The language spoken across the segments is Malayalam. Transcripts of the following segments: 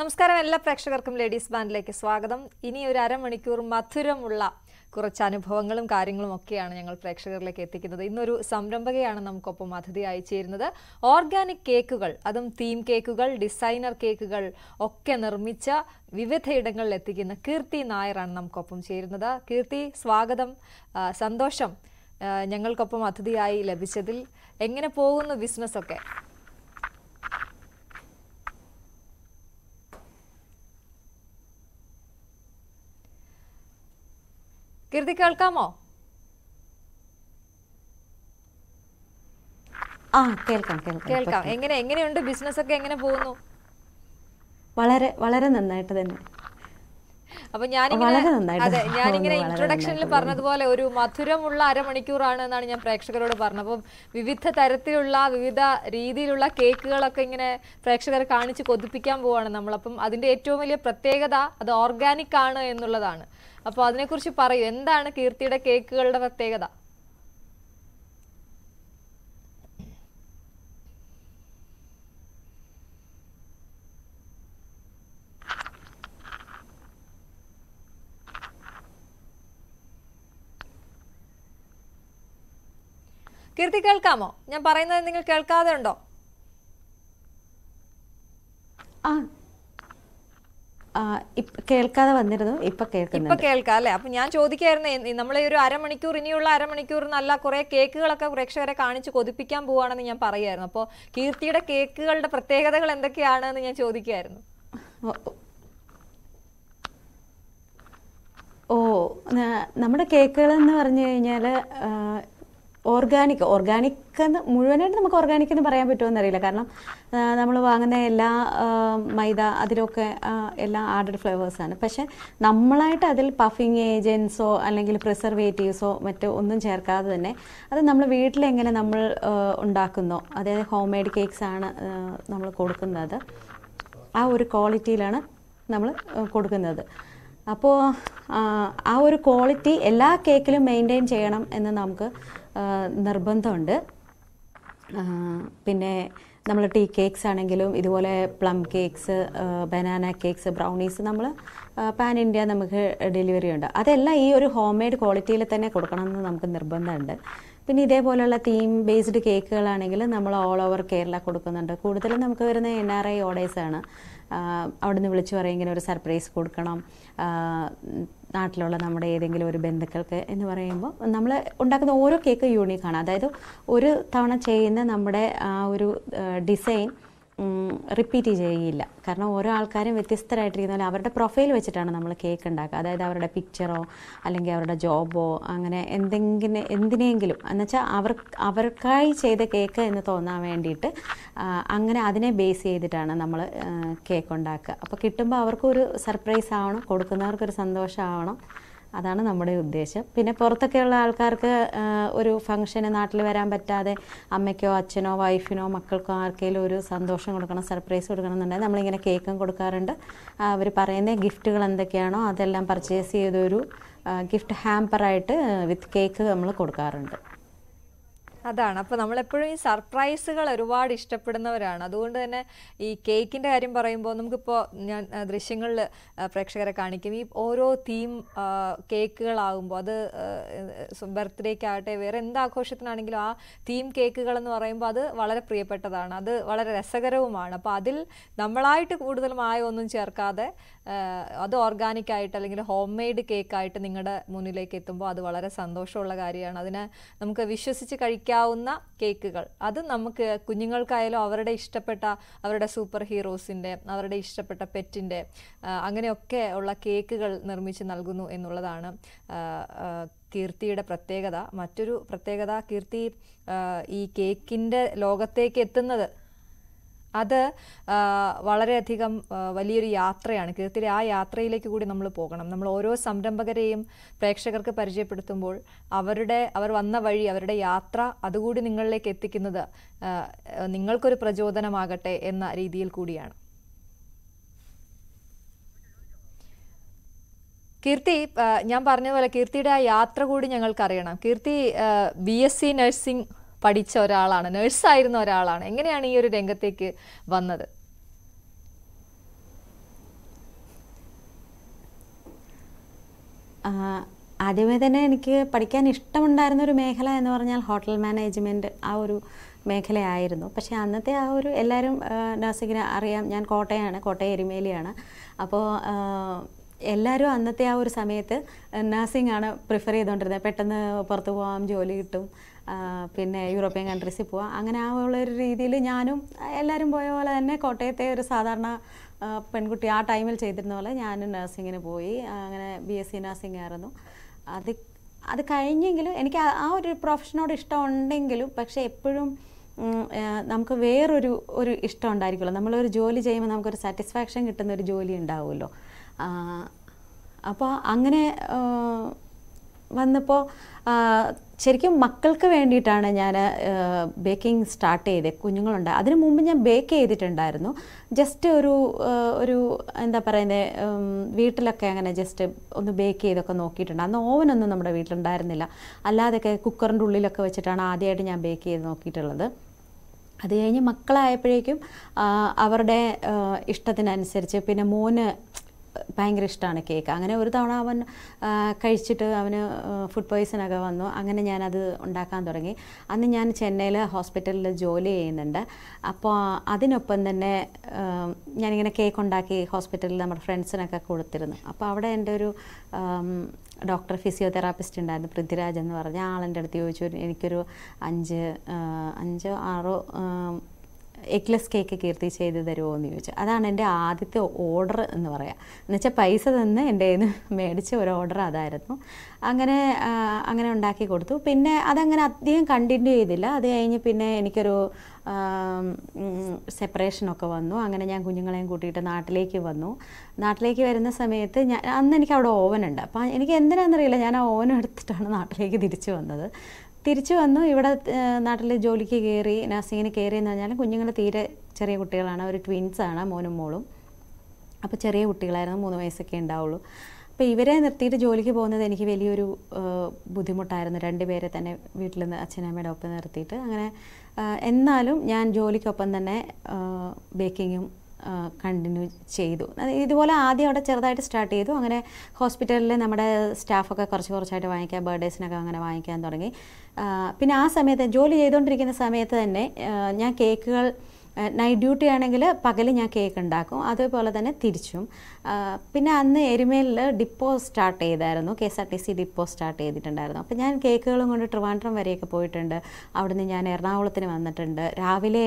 നമസ്കാരം എല്ലാ പ്രേക്ഷകർക്കും ലേഡീസ് ബാൻഡിലേക്ക് സ്വാഗതം. ഇനി ഒരു അരമണിക്കൂർ മധുരമുള്ള കുറച്ച് അനുഭവങ്ങളും കാര്യങ്ങളും ഒക്കെയാണ് ഞങ്ങൾ പ്രേക്ഷകരിലേക്ക് എത്തിക്കുന്നത്. ഇന്നൊരു സംരംഭകയാണ് നമുക്കൊപ്പം അതിഥിയായി ചേരുന്നത്. ഓർഗാനിക് കേക്കുകൾ അതും തീം കേക്കുകൾ ഡിസൈനർ കേക്കുകൾ ഒക്കെ നിർമ്മിച്ച വിവിധയിടങ്ങളിൽ എത്തിക്കുന്ന കീർത്തി നായരാണ് നമുക്കൊപ്പം ചേരുന്നത്. കീർത്തി സ്വാഗതം. സന്തോഷം ഞങ്ങൾക്കൊപ്പം അതിഥിയായി ലഭിച്ചതിൽ. എങ്ങനെ പോകുന്നു ബിസിനസ്സൊക്കെ? കീർത്തി കേൾക്കാമോ? ആ കേൾക്കാം കേൾക്കാം. കേൾക്കാം. എങ്ങനെ എങ്ങനെയുണ്ട്? ബിസിനസ് ഒക്കെ എങ്ങനെ പോകുന്നു? വളരെ വളരെ നന്നായിട്ട് തന്നെ. അപ്പൊ ഞാനിങ്ങനെ അതെ ഞാനിങ്ങനെ ഇൻട്രൊഡക്ഷനിൽ പറഞ്ഞതുപോലെ ഒരു മധുരമുള്ള അരമണിക്കൂറാണ് എന്നാണ് ഞാൻ പ്രേക്ഷകരോട് പറഞ്ഞത്. അപ്പം വിവിധ തരത്തിലുള്ള വിവിധ രീതിയിലുള്ള കേക്കുകളൊക്കെ ഇങ്ങനെ പ്രേക്ഷകരെ കാണിച്ച് കൊതിപ്പിക്കാൻ പോവാണ് നമ്മൾ. അപ്പം അതിന്റെ ഏറ്റവും വലിയ പ്രത്യേകത അത് ഓർഗാനിക് ആണ് എന്നുള്ളതാണ്. അപ്പോൾ അതിനെക്കുറിച്ച് പറയൂ എന്താണ് കീർത്തിയുടെ കേക്കുകളുടെ പ്രത്യേകത? കീർത്തി കേൾക്കാമോ? ഞാൻ പറയുന്നത് നിങ്ങൾ കേൾക്കാതെ ഉണ്ടോ? കേൾക്കാതെ വന്നിരുന്നു. ഇപ്പൊ ഇപ്പൊ കേൾക്കാം അല്ലെ? അപ്പൊ ഞാൻ ചോദിക്കായിരുന്നു നമ്മൾ ഒരു അരമണിക്കൂർ ഇനിയുള്ള അരമണിക്കൂർ നല്ല കുറെ കേക്കുകളൊക്കെ പ്രേക്ഷകരെ കാണിച്ച് കൊതിപ്പിക്കാൻ പോവാണെന്ന് ഞാൻ പറയായിരുന്നു. അപ്പോൾ കീർത്തിയുടെ കേക്കുകളുടെ പ്രത്യേകതകൾ എന്തൊക്കെയാണ് എന്ന് ഞാൻ ചോദിക്കായിരുന്നു. ഓ, നമ്മുടെ കേക്കുകൾ എന്ന് പറഞ്ഞു കഴിഞ്ഞാൽ ഓർഗാനിക് ഓർഗാനിക് എന്ന് മുഴുവനായിട്ട് നമുക്ക് ഓർഗാനിക് എന്ന് പറയാൻ പറ്റുമോ അറിയില്ല കാരണം നമ്മൾ വാങ്ങുന്ന എല്ലാ മൈദ അതിലൊക്കെ എല്ലാ ആഡഡ് ഫ്ലേവേഴ്സാണ് പക്ഷെ നമ്മളായിട്ട് അതിൽ പഫിങ് ഏജൻസോ അല്ലെങ്കിൽ പ്രിസർവേറ്റീവ്സോ മറ്റോ ഒന്നും ചേർക്കാതെ തന്നെ അത് നമ്മൾ വീട്ടിലെങ്ങനെ നമ്മൾ ഉണ്ടാക്കുന്നോ അതായത് ഹോം മെയ്ഡ് കേക്ക്സ് ആണ് നമ്മൾ കൊടുക്കുന്നത്. ആ ഒരു ക്വാളിറ്റിയിലാണ് നമ്മൾ കൊടുക്കുന്നത്. അപ്പോൾ ആ ഒരു ക്വാളിറ്റി എല്ലാ കേക്കിലും മെയിന്റെയിൻ ചെയ്യണം എന്ന് നമുക്ക് നിർബന്ധമുണ്ട്. പിന്നെ നമ്മൾ ടീ കേക്ക്സ് ആണെങ്കിലും ഇതുപോലെ plum cakes banana cakes brownies നമ്മൾ പാൻ ഇന്ത്യ നമുക്ക് ഡെലിവറി ഉണ്ട്. അതെല്ലാം ഈ ഒരു ഹോം മെയ്ഡ് ക്വാളിറ്റിയിൽ തന്നെ കൊടുക്കണമെന്ന് നമുക്ക് നിർബന്ധമുണ്ട്. പിന്നെ ഇതേപോലെയുള്ള തീം ബേസ്ഡ് കേക്കുകളാണെങ്കിൽ നമ്മൾ ഓൾ ഓവർ കേരള കൊടുക്കുന്നുണ്ട്. കൂടുതലും നമുക്ക് വരുന്ന എൻ ആർ ഐ ഓർഡേഴ്സാണ് അവിടെ നിന്ന് വിളിച്ചു പറയും ഇങ്ങനെ ഒരു സർപ്രൈസ് കൊടുക്കണം. നാട്ടിലുള്ള നമ്മുടെ ഏതെങ്കിലും ഒരു ബന്ധുക്കൾക്ക് എന്ന് പറയുമ്പോൾ നമ്മൾ ഉണ്ടാക്കുന്ന ഓരോ കേക്ക് യൂണീക്കാണ് അതായത് ഒരു തവണ ചെയ്യുന്ന നമ്മുടെ ആ ഒരു ഡിസൈൻ റിപ്പീറ്റ് ചെയ്യില്ല. കാരണം ഓരോ ആൾക്കാരും വ്യത്യസ്തരായിട്ടിരിക്കുന്ന പോലെ അവരുടെ പ്രൊഫൈൽ വെച്ചിട്ടാണ് നമ്മൾ കേക്ക് ഉണ്ടാക്കുക. അതായത് അവരുടെ പിക്ചറോ അല്ലെങ്കിൽ അവരുടെ ജോബോ അങ്ങനെ എന്തെങ്കിലും എന്തിനെങ്കിലും. എന്നുവെച്ചാൽ അവർ അവർക്കായി ചെയ്ത കേക്ക് എന്ന് തോന്നാൻ വേണ്ടിയിട്ട് അങ്ങനെ അതിനെ ബേസ് ചെയ്തിട്ടാണ് നമ്മൾ കേക്ക് ഉണ്ടാക്കുക. അപ്പോൾ കിട്ടുമ്പോൾ അവർക്കൊരു സർപ്രൈസ് ആവണം കൊടുക്കുന്നവർക്കൊരു സന്തോഷമാവണം അതാണ് നമ്മുടെ ഉദ്ദേശം. പിന്നെ പുറത്തൊക്കെയുള്ള ആൾക്കാർക്ക് ഒരു ഫംഗ്ഷന് നാട്ടിൽ വരാൻ പറ്റാതെ അമ്മയ്ക്കോ അച്ഛനോ വൈഫിനോ മക്കൾക്കോ ആർക്കെങ്കിലും ഒരു സന്തോഷം കൊടുക്കണം സർപ്രൈസ് കൊടുക്കണം എന്നുണ്ടെങ്കിൽ നമ്മളിങ്ങനെ കേക്കും കൊടുക്കാറുണ്ട്. അവർ പറയുന്ന ഗിഫ്റ്റുകൾ എന്തൊക്കെയാണോ അതെല്ലാം പർച്ചേസ് ചെയ്തൊരു ഗിഫ്റ്റ് ഹാമ്പറായിട്ട് വിത്ത് കേക്ക് നമ്മൾ കൊടുക്കാറുണ്ട്. അതാണ്. അപ്പൊ നമ്മളെപ്പോഴും ഈ സർപ്രൈസുകൾ ഒരുപാട് ഇഷ്ടപ്പെടുന്നവരാണ്. അതുകൊണ്ട് തന്നെ ഈ കേക്കിന്റെ കാര്യം പറയുമ്പോൾ നമുക്കിപ്പോൾ ഞാൻ ദൃശ്യങ്ങളിൽ പ്രേക്ഷകരെ കാണിക്കും. ഈ ഓരോ തീം കേക്കുകളാകുമ്പോൾ അത് ബർത്ത്ഡേക്കാകട്ടെ വേറെ എന്ത് ആഘോഷത്തിനാണെങ്കിലും ആ തീം കേക്കുകൾ എന്ന് പറയുമ്പോൾ അത് വളരെ പ്രിയപ്പെട്ടതാണ്. അത് വളരെ രസകരവുമാണ്. അപ്പോൾ അതിൽ നമ്മളായിട്ട് കൂടുതൽ മായമൊന്നും ചേർക്കാതെ അത് ഓർഗാനിക് ആയിട്ട് അല്ലെങ്കിൽ ഹോം മെയ്ഡ് കേക്കായിട്ട് നിങ്ങളുടെ മുന്നിലേക്ക് എത്തുമ്പോൾ അത് വളരെ സന്തോഷമുള്ള കാര്യമാണ്. അതിനെ നമുക്ക് വിശ്വസിച്ച് കഴിക്കാവുന്ന കേക്കുകൾ. അത് നമുക്ക് കുഞ്ഞുങ്ങൾക്കായാലും അവരുടെ ഇഷ്ടപ്പെട്ട അവരുടെ സൂപ്പർ ഹീറോസിന്റെ അവരുടെ ഇഷ്ടപ്പെട്ട പെറ്റിന്റെ അങ്ങനെയൊക്കെ ഉള്ള കേക്കുകൾ നിർമ്മിച്ച് നൽകുന്നു എന്നുള്ളതാണ് കീർത്തിയുടെ പ്രത്യേകത. മറ്റൊരു പ്രത്യേകത കീർത്തി ഈ കേക്കിന്റെ ലോകത്തേക്ക് എത്തുന്നത് അത് വളരെയധികം വലിയൊരു യാത്രയാണ്. കീർത്തിയുടെ ആ യാത്രയിലേക്ക് കൂടി നമ്മൾ പോകണം. നമ്മൾ ഓരോ സംരംഭകരെയും പ്രേക്ഷകർക്ക് പരിചയപ്പെടുത്തുമ്പോൾ അവരുടെ അവർ വന്ന വഴി അവരുടെ യാത്ര അതുകൂടി നിങ്ങളിലേക്ക് എത്തിക്കുന്നത് നിങ്ങൾക്കൊരു പ്രചോദനമാകട്ടെ എന്ന രീതിയിൽ കൂടിയാണ്. കീർത്തി ഞാൻ പറഞ്ഞതുപോലെ കീർത്തിയുടെ ആ യാത്ര കൂടി ഞങ്ങൾക്കറിയണം. Keerthi B S C nursing പഠിച്ച ഒരാളാണ് നേഴ്സായിരുന്ന ഒരാളാണ്. എങ്ങനെയാണ് ഈ ഒരു രംഗത്തേക്ക് വന്നത്? ആദ്യമേ തന്നെ എനിക്ക് പഠിക്കാൻ ഇഷ്ടമുണ്ടായിരുന്ന ഒരു മേഖല എന്ന് പറഞ്ഞാൽ ഹോട്ടൽ മാനേജ്മെന്റ് ആ ഒരു മേഖലയായിരുന്നു. പക്ഷേ അന്നത്തെ ആ ഒരു എല്ലാവരും നഴ്സിങ്ങിനെ അറിയാം. ഞാൻ കോട്ടയാണ് കോട്ടയം എരുമേലിയാണ്. അപ്പോൾ എല്ലാവരും അന്നത്തെ ആ ഒരു സമയത്ത് നഴ്സിംഗ് ആണ് പ്രിഫർ ചെയ്തുകൊണ്ടിരുന്നത്. പെട്ടെന്ന് പുറത്ത് പോകാം ജോലി കിട്ടും. പിന്നെ യൂറോപ്യൻ കൺട്രീസിൽ പോവാം. അങ്ങനെ ആ ഉള്ളൊരു രീതിയിൽ ഞാനും എല്ലാവരും പോയ പോലെ തന്നെ കോട്ടയത്തെ ഒരു സാധാരണ പെൺകുട്ടി ആ ടൈമിൽ ചെയ്തിരുന്ന പോലെ ഞാനും നഴ്സിങ്ങിന് പോയി. അങ്ങനെ ബി എസ് സി നഴ്സിംഗ് ആയിരുന്നു. അത് അത് കഴിഞ്ഞെങ്കിലും എനിക്ക് ആ- ഒരു പ്രൊഫഷനോട് ഇഷ്ടം ഉണ്ടെങ്കിലും പക്ഷേ എപ്പോഴും നമുക്ക് വേറൊരു ഒരു ഇഷ്ടം ഉണ്ടായിരിക്കുമല്ലോ. നമ്മളൊരു ജോലി ചെയ്യുമ്പോൾ നമുക്കൊരു സാറ്റിസ്ഫാക്ഷൻ കിട്ടുന്ന ഒരു ജോലി ഉണ്ടാവുമല്ലോ. അപ്പോൾ അങ്ങനെ വന്നപ്പോൾ ശരിക്കും മക്കൾക്ക് വേണ്ടിയിട്ടാണ് ഞാൻ ബേക്കിംഗ് സ്റ്റാർട്ട് ചെയ്തത് കുഞ്ഞുങ്ങളുണ്ട്. അതിനു മുമ്പ് ഞാൻ ബേക്ക് ചെയ്തിട്ടുണ്ടായിരുന്നു. ജസ്റ്റ് ഒരു ഒരു എന്താ പറയുന്നത് വീട്ടിലൊക്കെ അങ്ങനെ ജസ്റ്റ് ഒന്ന് ബേക്ക് ചെയ്തൊക്കെ നോക്കിയിട്ടുണ്ട്. അന്ന് ഓവനൊന്നും നമ്മുടെ വീട്ടിലുണ്ടായിരുന്നില്ല. അല്ലാതെയൊക്കെ കുക്കറിന്റെ ഉള്ളിലൊക്കെ വെച്ചിട്ടാണ് ആദ്യമായിട്ട് ഞാൻ ബേക്ക് ചെയ്ത് നോക്കിയിട്ടുള്ളത്. അത് കഴിഞ്ഞ് മക്കളായപ്പോഴേക്കും അവരുടെ ഇഷ്ടത്തിനനുസരിച്ച് പിന്നെ മോന് ഭയങ്കര ഇഷ്ടമാണ് കേക്ക്. അങ്ങനെ ഒരു തവണ അവൻ കഴിച്ചിട്ട് അവന് ഫുഡ് പോയ്സണൊക്കെ വന്നു. അങ്ങനെ ഞാനത് ഉണ്ടാക്കാൻ തുടങ്ങി. അന്ന് ഞാൻ ചെന്നൈയിൽ ഹോസ്പിറ്റലിൽ ജോലി ചെയ്യുന്നുണ്ട്. അപ്പോൾ അതിനൊപ്പം തന്നെ ഞാനിങ്ങനെ കേക്ക് ഉണ്ടാക്കി ഹോസ്പിറ്റലിൽ നമ്മുടെ ഫ്രണ്ട്സിനൊക്കെ കൊടുത്തിരുന്നു. അപ്പോൾ അവിടെ എന്റെ ഒരു ഡോക്ടർ ഫിസിയോതെറാപ്പിസ്റ്റ് ഉണ്ടായിരുന്നു പൃഥ്വിരാജ് എന്ന് പറഞ്ഞ ആളെന്റെ അടുത്ത് ചോദിച്ചു. എനിക്കൊരു അഞ്ച് അഞ്ചോ ആറോ എഗ്ലെസ് കേക്ക് കീർത്തി ചെയ്ത് തരുമോ എന്ന് ചോദിച്ചു. അതാണ് എന്റെ ആദ്യത്തെ ഓർഡർ എന്ന് പറയാം. എന്നുവെച്ചാൽ പൈസ തന്ന് എന്റെ കയ്യിൽ നിന്ന് മേടിച്ച ഒരു ഓർഡർ അതായിരുന്നു. അങ്ങനെ അങ്ങനെ ഉണ്ടാക്കി കൊടുത്തു. പിന്നെ അതങ്ങനെ അധികം കണ്ടിന്യൂ ചെയ്തില്ല. അത് കഴിഞ്ഞ് പിന്നെ എനിക്കൊരു സെപ്പറേഷനൊക്കെ വന്നു. അങ്ങനെ ഞാൻ കുഞ്ഞുങ്ങളെയും കൂട്ടിയിട്ട് നാട്ടിലേക്ക് വന്നു. നാട്ടിലേക്ക് വരുന്ന സമയത്ത് ഞാൻ അന്ന് എനിക്ക് അവിടെ ഓവൻ ഉണ്ട്. അപ്പം എനിക്ക് എന്തിനാണെന്നറിയില്ല ഞാൻ ആ ഓവൻ എടുത്തിട്ടാണ് നാട്ടിലേക്ക് തിരിച്ചു വന്നത്. തിരിച്ചു വന്നു. ഇവിടെ നാട്ടിൽ ജോലിക്ക് കയറി നഴ്സിങ്ങിന് കയറി എന്ന് പറഞ്ഞാൽ കുഞ്ഞുങ്ങൾ തീരെ ചെറിയ കുട്ടികളാണ്. അവർ ട്വിൻസാണ് മോനും മോളും. അപ്പോൾ ചെറിയ കുട്ടികളായിരുന്നു മൂന്ന് വയസ്സൊക്കെ ഉണ്ടാവുള്ളൂ. അപ്പോൾ ഇവരെ നിർത്തിയിട്ട് ജോലിക്ക് പോകുന്നത് എനിക്ക് വലിയൊരു ബുദ്ധിമുട്ടായിരുന്നു. രണ്ടുപേരെ തന്നെ വീട്ടിൽ നിന്ന് അച്ഛനമ്മയുടെ ഒപ്പം നിർത്തിയിട്ട്. അങ്ങനെ എന്നാലും ഞാൻ ജോലിക്കൊപ്പം തന്നെ ബേക്കിങ്ങും കണ്ടിന്യൂ ചെയ്തു. ഇതുപോലെ ആദ്യം അവിടെ ചെറുതായിട്ട് സ്റ്റാർട്ട് ചെയ്തു. അങ്ങനെ ഹോസ്പിറ്റലിൽ നമ്മുടെ സ്റ്റാഫൊക്കെ കുറച്ച് കുറച്ചായിട്ട് വാങ്ങിക്കാൻ ബർത്ത്ഡേസിനൊക്കെ അങ്ങനെ വാങ്ങിക്കാൻ തുടങ്ങി. പിന്നെ ആ സമയത്ത് ജോലി ചെയ്തുകൊണ്ടിരിക്കുന്ന സമയത്ത് തന്നെ ഞാൻ കേക്കുകൾ നൈറ്റ് ഡ്യൂട്ടി ആണെങ്കിൽ പകൽ ഞാൻ കേക്ക് ഉണ്ടാക്കും. അതേപോലെ തന്നെ തിരിച്ചും. പിന്നെ അന്ന് എരുമേലിൽ ഡിപ്പോ സ്റ്റാർട്ട് ചെയ്തായിരുന്നു. K S R T C depot start ചെയ്തിട്ടുണ്ടായിരുന്നു. അപ്പോൾ ഞാൻ കേക്കുകളും കൊണ്ട് ട്രിവാൻഡ്രം വരെയൊക്കെ പോയിട്ടുണ്ട്. അവിടുന്ന് ഞാൻ എറണാകുളത്തിന് വന്നിട്ടുണ്ട്. രാവിലെ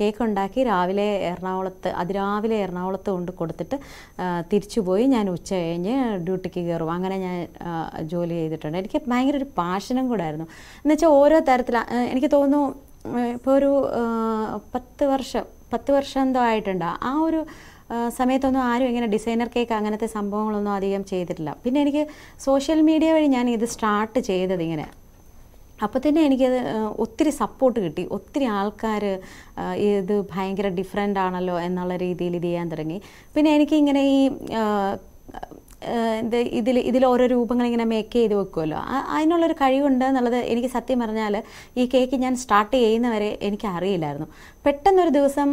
കേക്ക് ഉണ്ടാക്കി രാവിലെ എറണാകുളത്ത് അതിരാവിലെ എറണാകുളത്ത് കൊണ്ട് കൊടുത്തിട്ട് തിരിച്ചു പോയി. ഞാൻ ഉച്ച കഴിഞ്ഞ് ഡ്യൂട്ടിക്ക് കയറും അങ്ങനെ ഞാൻ ജോലി ചെയ്തിട്ടുണ്ട്. എനിക്ക് ഭയങ്കര ഒരു പാഷനും കൂടായിരുന്നു എന്നുവെച്ചാൽ ഓരോ തരത്തിൽ എനിക്ക് തോന്നുന്നു ഇപ്പോൾ ഒരു പത്ത് വർഷം പത്ത് വർഷം എന്തോ ആയിട്ടുണ്ട്. ആ ഒരു സമയത്തൊന്നും ആരും ഇങ്ങനെ ഡിസൈനർ കേക്ക് അങ്ങനത്തെ സംഭവങ്ങളൊന്നും അധികം ചെയ്തിട്ടില്ല. പിന്നെ എനിക്ക് സോഷ്യൽ മീഡിയ വഴി ഞാൻ ഇത് സ്റ്റാർട്ട് ചെയ്തത് ഇങ്ങനെ. അപ്പോൾ തന്നെ എനിക്കത് ഒത്തിരി സപ്പോർട്ട് കിട്ടി. ഒത്തിരി ആൾക്കാർ ഇത് ഭയങ്കര ഡിഫറെന്റ് ആണല്ലോ എന്നുള്ള രീതിയിൽ ഇത് ചെയ്യാൻ തുടങ്ങി. പിന്നെ എനിക്കിങ്ങനെ ഈ ഇത് ഇതിൽ ഇതിൽ ഓരോ രൂപങ്ങൾ ഇങ്ങനെ മേക്ക് ചെയ്ത് വെക്കുമല്ലോ അതിനുള്ളൊരു കഴിവുണ്ട് എന്നുള്ളത് എനിക്ക് സത്യം പറഞ്ഞാൽ ഈ കേക്ക് ഞാൻ സ്റ്റാർട്ട് ചെയ്യുന്നവരെ എനിക്ക് അറിയില്ലായിരുന്നു. പെട്ടെന്നൊരു ദിവസം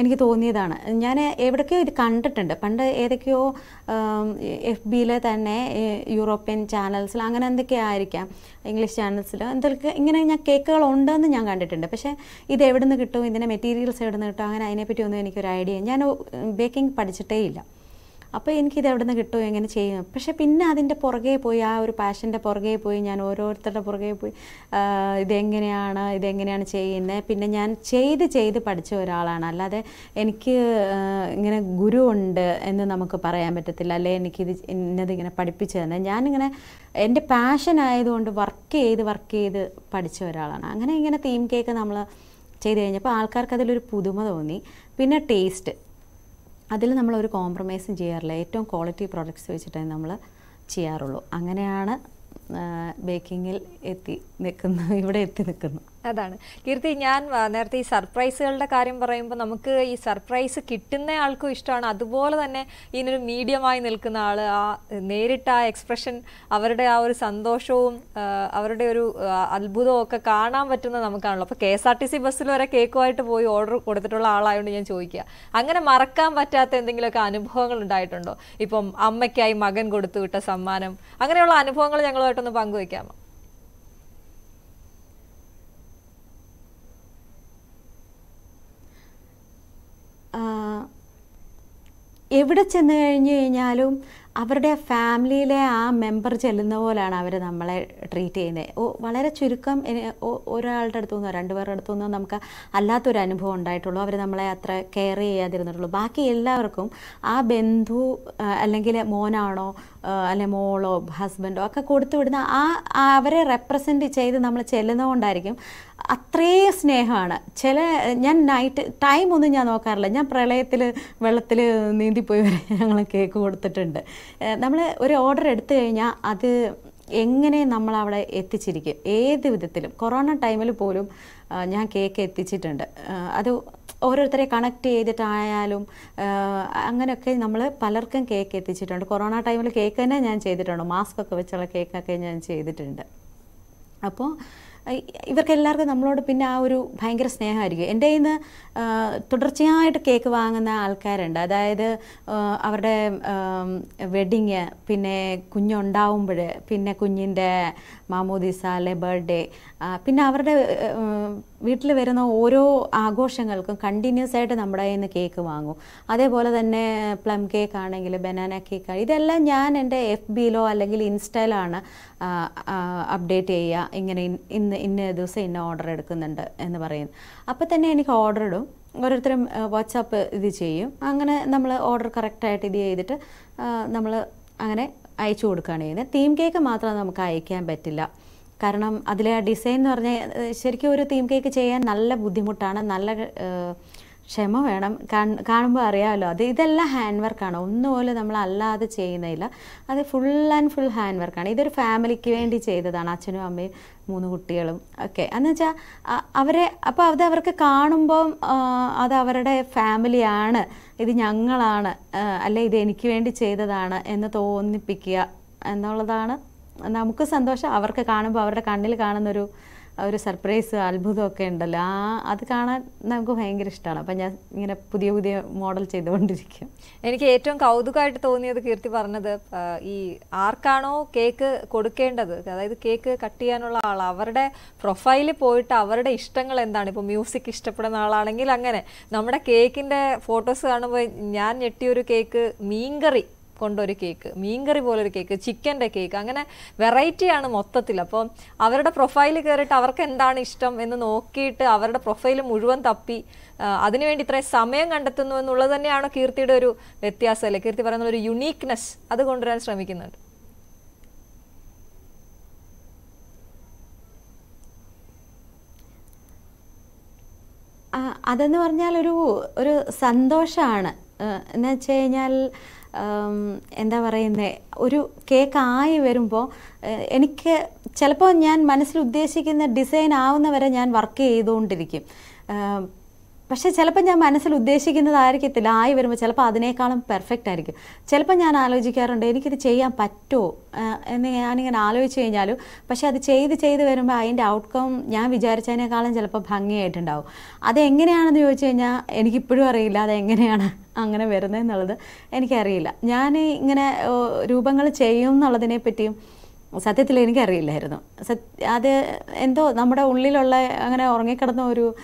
എനിക്ക് തോന്നിയതാണ്. ഞാൻ എവിടേക്കോ ഇത് കണ്ടിട്ടുണ്ട്. പണ്ട് ഏതൊക്കെയോ എഫ് ബിയിലെ തന്നെ യൂറോപ്യൻ ചാനൽസിൽ അങ്ങനെ എന്തൊക്കെ ആയിരിക്കാം. ഇംഗ്ലീഷ് ചാനൽസിൽ എന്തൊക്കെ ഇങ്ങനെ ഞാൻ കേക്കുകൾ ഉണ്ടെന്ന് ഞാൻ കണ്ടിട്ടുണ്ട്. പക്ഷേ ഇത് എവിടെ നിന്ന് കിട്ടും? ഇതിന്റെ മെറ്റീരിയൽസ് എവിടെ നിന്ന് കിട്ടും? അങ്ങനെ അതിനെപ്പറ്റി ഒന്നും എനിക്കൊരു ഐഡിയ ഞാൻ ബേക്കിംഗ് പഠിച്ചിട്ടേ ഇല്ല. അപ്പോൾ എനിക്കിത് എവിടെ നിന്ന് കിട്ടുമോ എങ്ങനെ ചെയ്യും? പക്ഷേ പിന്നെ അതിന്റെ പുറകെ പോയി ആ ഒരു പാഷന്റെ പുറകെ പോയി ഞാൻ ഓരോരുത്തരുടെ പുറകെ പോയി ഇതെങ്ങനെയാണ് ഇതെങ്ങനെയാണ് ചെയ്യുന്നത് പിന്നെ ഞാൻ ചെയ്ത് ചെയ്ത് പഠിച്ച ഒരാളാണ്. അല്ലാതെ എനിക്ക് ഇങ്ങനെ ഗുരു ഉണ്ട് എന്ന് നമുക്ക് പറയാൻ പറ്റത്തില്ല. അല്ലെ എനിക്കിത് ഇന്നത് ഇങ്ങനെ പഠിപ്പിച്ചു തന്നെ ഞാനിങ്ങനെ എന്റെ പാഷൻ ആയതുകൊണ്ട് വർക്ക് ചെയ്ത് വർക്ക് ചെയ്ത് പഠിച്ച ഒരാളാണ്. അങ്ങനെ ഇങ്ങനെ തീം കേക്ക് നമ്മൾ ചെയ്ത് കഴിഞ്ഞപ്പോൾ ആൾക്കാർക്ക് അതിലൊരു പുതുമ തോന്നി. പിന്നെ ടേസ്റ്റ് അതിൽ നമ്മൾ ഒരു കോംപ്രമൈസും ചെയ്യാറില്ല. ഏറ്റവും ക്വാളിറ്റി പ്രോഡക്റ്റ്സ് വെച്ചിട്ടേ നമ്മൾ ചെയ്യാറുള്ളൂ. അങ്ങനെയാണ് ബേക്കിങ്ങിൽ എത്തി നിൽക്കുന്നു. ഇവിടെ എത്തി നിൽക്കുന്നു. അതാണ്. കീർത്തി ഞാൻ നേരത്തെ ഈ സർപ്രൈസുകളുടെ കാര്യം പറയുമ്പോൾ നമുക്ക് ഈ സർപ്രൈസ് കിട്ടുന്ന ആൾക്കും ഇഷ്ടമാണ്. അതുപോലെ തന്നെ ഇതിനൊരു മീഡിയമായി നിൽക്കുന്ന ആൾ ആ നേരിട്ട് ആ എക്സ്പ്രഷൻ അവരുടെ ആ ഒരു സന്തോഷവും അവരുടെ ഒരു അത്ഭുതവും ഒക്കെ കാണാൻ പറ്റുന്നത് നമുക്കാണല്ലോ. അപ്പോൾ K S R T C ബസ്സിൽ വരെ കേക്കുമായിട്ട് പോയി ഓർഡർ കൊടുത്തിട്ടുള്ള ആളായതുകൊണ്ട് ഞാൻ ചോദിക്കുക അങ്ങനെ മറക്കാൻ പറ്റാത്ത എന്തെങ്കിലുമൊക്കെ അനുഭവങ്ങൾ ഉണ്ടായിട്ടുണ്ടോ? ഇപ്പം അമ്മയ്ക്കായി മകൻ കൊടുത്തു വിട്ട സമ്മാനം. അങ്ങനെയുള്ള അനുഭവങ്ങൾ ഞങ്ങളുമായിട്ടൊന്ന് പങ്കുവയ്ക്കാമോ എവിടെ ചെന്ന് കഴിഞ്ഞു കഴിഞ്ഞാലും അവരുടെ ഫാമിലിയിലെ ആ മെമ്പർ ചെല്ലുന്ന പോലെയാണ് അവർ നമ്മളെ ട്രീറ്റ് ചെയ്യുന്നത് ഓ വളരെ ചുരുക്കം ഒരാളുടെ അടുത്തു നിന്നോ രണ്ടുപേരുടെ അടുത്തു നിന്നോ നമുക്ക് അല്ലാത്തൊരു അനുഭവം ഉണ്ടായിട്ടുള്ളൂ. അവർ നമ്മളെ അത്ര കെയർ ചെയ്യാതിരുന്നിട്ടുള്ളൂ. ബാക്കി എല്ലാവർക്കും ആ ബന്ധു അല്ലെങ്കിൽ മോനാണോ അല്ലെ മോളോ ഹസ്ബൻഡോ ഒക്കെ കൊടുത്തു വിടുന്ന ആ ആ അവരെ റെപ്രസെന്റ് ചെയ്ത് നമ്മൾ ചെല്ലുന്നതുകൊണ്ടായിരിക്കും അത്രേ സ്നേഹമാണ്. ചില ഞാൻ നൈറ്റ് ടൈം ഒന്നും ഞാൻ നോക്കാറില്ല. ഞാൻ പ്രളയത്തിൽ വെള്ളത്തിൽ നീന്തിപ്പോയി വരെ ഞങ്ങൾ കേക്ക് കൊടുത്തിട്ടുണ്ട്. നമ്മൾ ഒരു ഓർഡർ എടുത്തു കഴിഞ്ഞാൽ അത് എങ്ങനെ നമ്മൾ അവിടെ എത്തിച്ചിരിക്കും? ഏത് വിധത്തിലും. കൊറോണ ടൈമിൽ പോലും ഞാൻ കേക്ക് എത്തിച്ചിട്ടുണ്ട്. അത് ഓരോരുത്തരെ കണക്ട് ചെയ്തിട്ടായാലും അങ്ങനെയൊക്കെ നമ്മൾ പലർക്കും കേക്ക് എത്തിച്ചിട്ടുണ്ട്. കൊറോണ ടൈമിൽ കേക്ക് തന്നെ ഞാൻ ചെയ്തിട്ടുണ്ട്. മാസ്ക് ഒക്കെ വെച്ചുള്ള കേക്കൊക്കെ ഞാൻ ചെയ്തിട്ടുണ്ട്. അപ്പോൾ ഇവർക്ക് എല്ലാവർക്കും നമ്മളോട് പിന്നെ ആ ഒരു ഭയങ്കര സ്നേഹമായിരിക്കും. എന്റെ നിന്ന് തുടർച്ചയായിട്ട് കേക്ക് വാങ്ങുന്ന ആൾക്കാരുണ്ട്. അതായത് അവരുടെ വെഡിങ് പിന്നെ കുഞ്ഞുണ്ടാവുമ്പോൾ പിന്നെ കുഞ്ഞിന്റെ മാമോദിസ അല്ലെ ബർത്ത്ഡേ പിന്നെ അവരുടെ വീട്ടിൽ വരുന്ന ഓരോ ആഘോഷങ്ങൾക്കും കണ്ടിന്യൂസ് ആയിട്ട് നമ്മുടെ കയ്യിൽ നിന്ന് കേക്ക് വാങ്ങും. അതേപോലെ തന്നെ പ്ലം കേക്ക് ആണെങ്കിൽ ബനാന കേക്ക് ഇതെല്ലാം ഞാൻ എന്റെ എഫ് ബിയിലോ അല്ലെങ്കിൽ ഇൻസ്റ്റയിലാണ് അപ്ഡേറ്റ് ചെയ്യുക. ഇങ്ങനെ ഇന്ന് ഇന്ന ദിവസം ഇന്ന ഓർഡർ എടുക്കുന്നുണ്ട് എന്ന് പറയുന്നു. അപ്പോൾ തന്നെ എനിക്ക് ഓർഡർ ഇടും. ഓരോരുത്തരും വാട്സാപ്പ് ഇത് ചെയ്യും. അങ്ങനെ നമ്മൾ ഓർഡർ കറക്റ്റായിട്ട് ഇത് ചെയ്തിട്ട് നമ്മൾ അങ്ങനെ അയച്ചു കൊടുക്കുകയാണ് ചെയ്യുന്നത്. തീം കേക്ക് മാത്രം നമുക്ക് അയക്കാൻ പറ്റില്ല. കാരണം അതിലെ ആ ഡിസൈൻ എന്ന് പറഞ്ഞാൽ ശരിക്കും ഒരു തീം കേക്ക് ചെയ്യാൻ നല്ല ബുദ്ധിമുട്ടാണ് നല്ല ക്ഷമ വേണം. കാണുമ്പോൾ അറിയാമല്ലോ അത് ഇതെല്ലാം ഹാൻഡ് വർക്കാണ് ഒന്നുപോലെ നമ്മൾ അല്ലാതെ ചെയ്യുന്നില്ല അത് ഫുൾ ആൻഡ് ഫുൾ ഹാൻഡ് വർക്കാണ് ഇതൊരു ഫാമിലിക്ക് വേണ്ടി ചെയ്തതാണ് അച്ഛനും അമ്മയും മൂന്ന് കുട്ടികളും ഒക്കെ. എന്ന് വെച്ചാൽ അവരെ അപ്പോൾ അത് അവർക്ക് കാണുമ്പോൾ അത് അവരുടെ ഫാമിലിയാണ് ഇത് ഞങ്ങളാണ് അല്ലെ ഇത് എനിക്ക് വേണ്ടി ചെയ്തതാണ് എന്ന് തോന്നിപ്പിക്കുക എന്നുള്ളതാണ് നമുക്ക് സന്തോഷം അവർക്ക് കാണുമ്പോൾ അവരുടെ കണ്ണിൽ കാണുന്നൊരു ഒരു സർപ്രൈസ് അത്ഭുതമൊക്കെ ഉണ്ടല്ലോ. ആ അത് കാണാൻ നമുക്ക് ഭയങ്കര ഇഷ്ടമാണ് അപ്പം ഞാൻ ഇങ്ങനെ പുതിയ പുതിയ മോഡൽ ചെയ്തുകൊണ്ടിരിക്കും. എനിക്ക് ഏറ്റവും കൗതുകമായിട്ട് തോന്നിയത് കീർത്തി പറഞ്ഞത് ഈ ആർക്കാണോ കേക്ക് കൊടുക്കേണ്ടത്? അതായത് കേക്ക് കട്ട് ചെയ്യാനുള്ള ആൾ അവരുടെ പ്രൊഫൈലിൽ പോയിട്ട് അവരുടെ ഇഷ്ടങ്ങൾ എന്താണ്? ഇപ്പോൾ മ്യൂസിക് ഇഷ്ടപ്പെടുന്ന ആളാണെങ്കിൽ അങ്ങനെ. നമ്മുടെ കേക്കിന്റെ ഫോട്ടോസ് കാണുമ്പോൾ ഞാൻ ഞെട്ടിയൊരു കേക്ക് മീൻകറി. കൊണ്ടൊരു കേക്ക് മീൻകറി പോലൊരു കേക്ക് ചിക്കന്റെ കേക്ക് അങ്ങനെ വെറൈറ്റിയാണ് മൊത്തത്തിൽ. അപ്പോൾ അവരുടെ പ്രൊഫൈൽ കയറിയിട്ട് അവർക്ക് എന്താണ് ഇഷ്ടം എന്ന് നോക്കിയിട്ട് അവരുടെ പ്രൊഫൈൽ മുഴുവൻ തപ്പി അതിനുവേണ്ടി ഇത്രയും സമയം കണ്ടെത്തുന്നു എന്നുള്ളത് തന്നെയാണ് കീർത്തിയുടെ ഒരു വ്യത്യാസം അല്ലേ? കീർത്തി പറയുന്ന ഒരു യുണീക്നെസ് അത് കൊണ്ടുവരാൻ ശ്രമിക്കുന്നുണ്ട്. അതെന്ന് പറഞ്ഞാൽ ഒരു ഒരു സന്തോഷമാണ്. എന്ന് വെച്ച് കഴിഞ്ഞാൽ എന്താ പറയുന്നത് ഒരു കേക്ക് ആയി വരുമ്പോൾ എനിക്ക് ചിലപ്പോൾ ഞാൻ മനസ്സിൽ ഉദ്ദേശിക്കുന്ന ഡിസൈൻ ആവുന്നവരെ ഞാൻ വർക്ക് ചെയ്തുകൊണ്ടിരിക്കും. പക്ഷേ ചിലപ്പോൾ ഞാൻ മനസ്സിൽ ഉദ്ദേശിക്കുന്നതായിരിക്കത്തില്ല. ആയി വരുമ്പോൾ ചിലപ്പോൾ അതിനേക്കാളും പെർഫെക്റ്റ് ആയിരിക്കും. ചിലപ്പോൾ ഞാൻ ആലോചിക്കാറുണ്ട് എനിക്കിത് ചെയ്യാൻ പറ്റുമോ എന്ന് ഞാനിങ്ങനെ ആലോചിച്ച് കഴിഞ്ഞാലും പക്ഷേ അത് ചെയ്ത് ചെയ്ത് വരുമ്പോൾ അതിന്റെ ഔട്ട്കം ഞാൻ വിചാരിച്ചതിനേക്കാളും ചിലപ്പോൾ ഭംഗിയായിട്ടുണ്ടാവും. അതെങ്ങനെയാണെന്ന് ചോദിച്ചു കഴിഞ്ഞാൽ എനിക്കിപ്പോഴും അറിയില്ല അതെങ്ങനെയാണ് അങ്ങനെ വരുന്നതെന്നുള്ളത് എനിക്കറിയില്ല. ഞാൻ ഇങ്ങനെ രൂപങ്ങൾ ചെയ്യും എന്നുള്ളതിനെ പറ്റിയും സത്യത്തിൽ എനിക്കറിയില്ലായിരുന്നു. അത് എന്തോ നമ്മുടെ ഉള്ളിലുള്ള അങ്ങനെ ഉറങ്ങിക്കിടന്ന ഒരു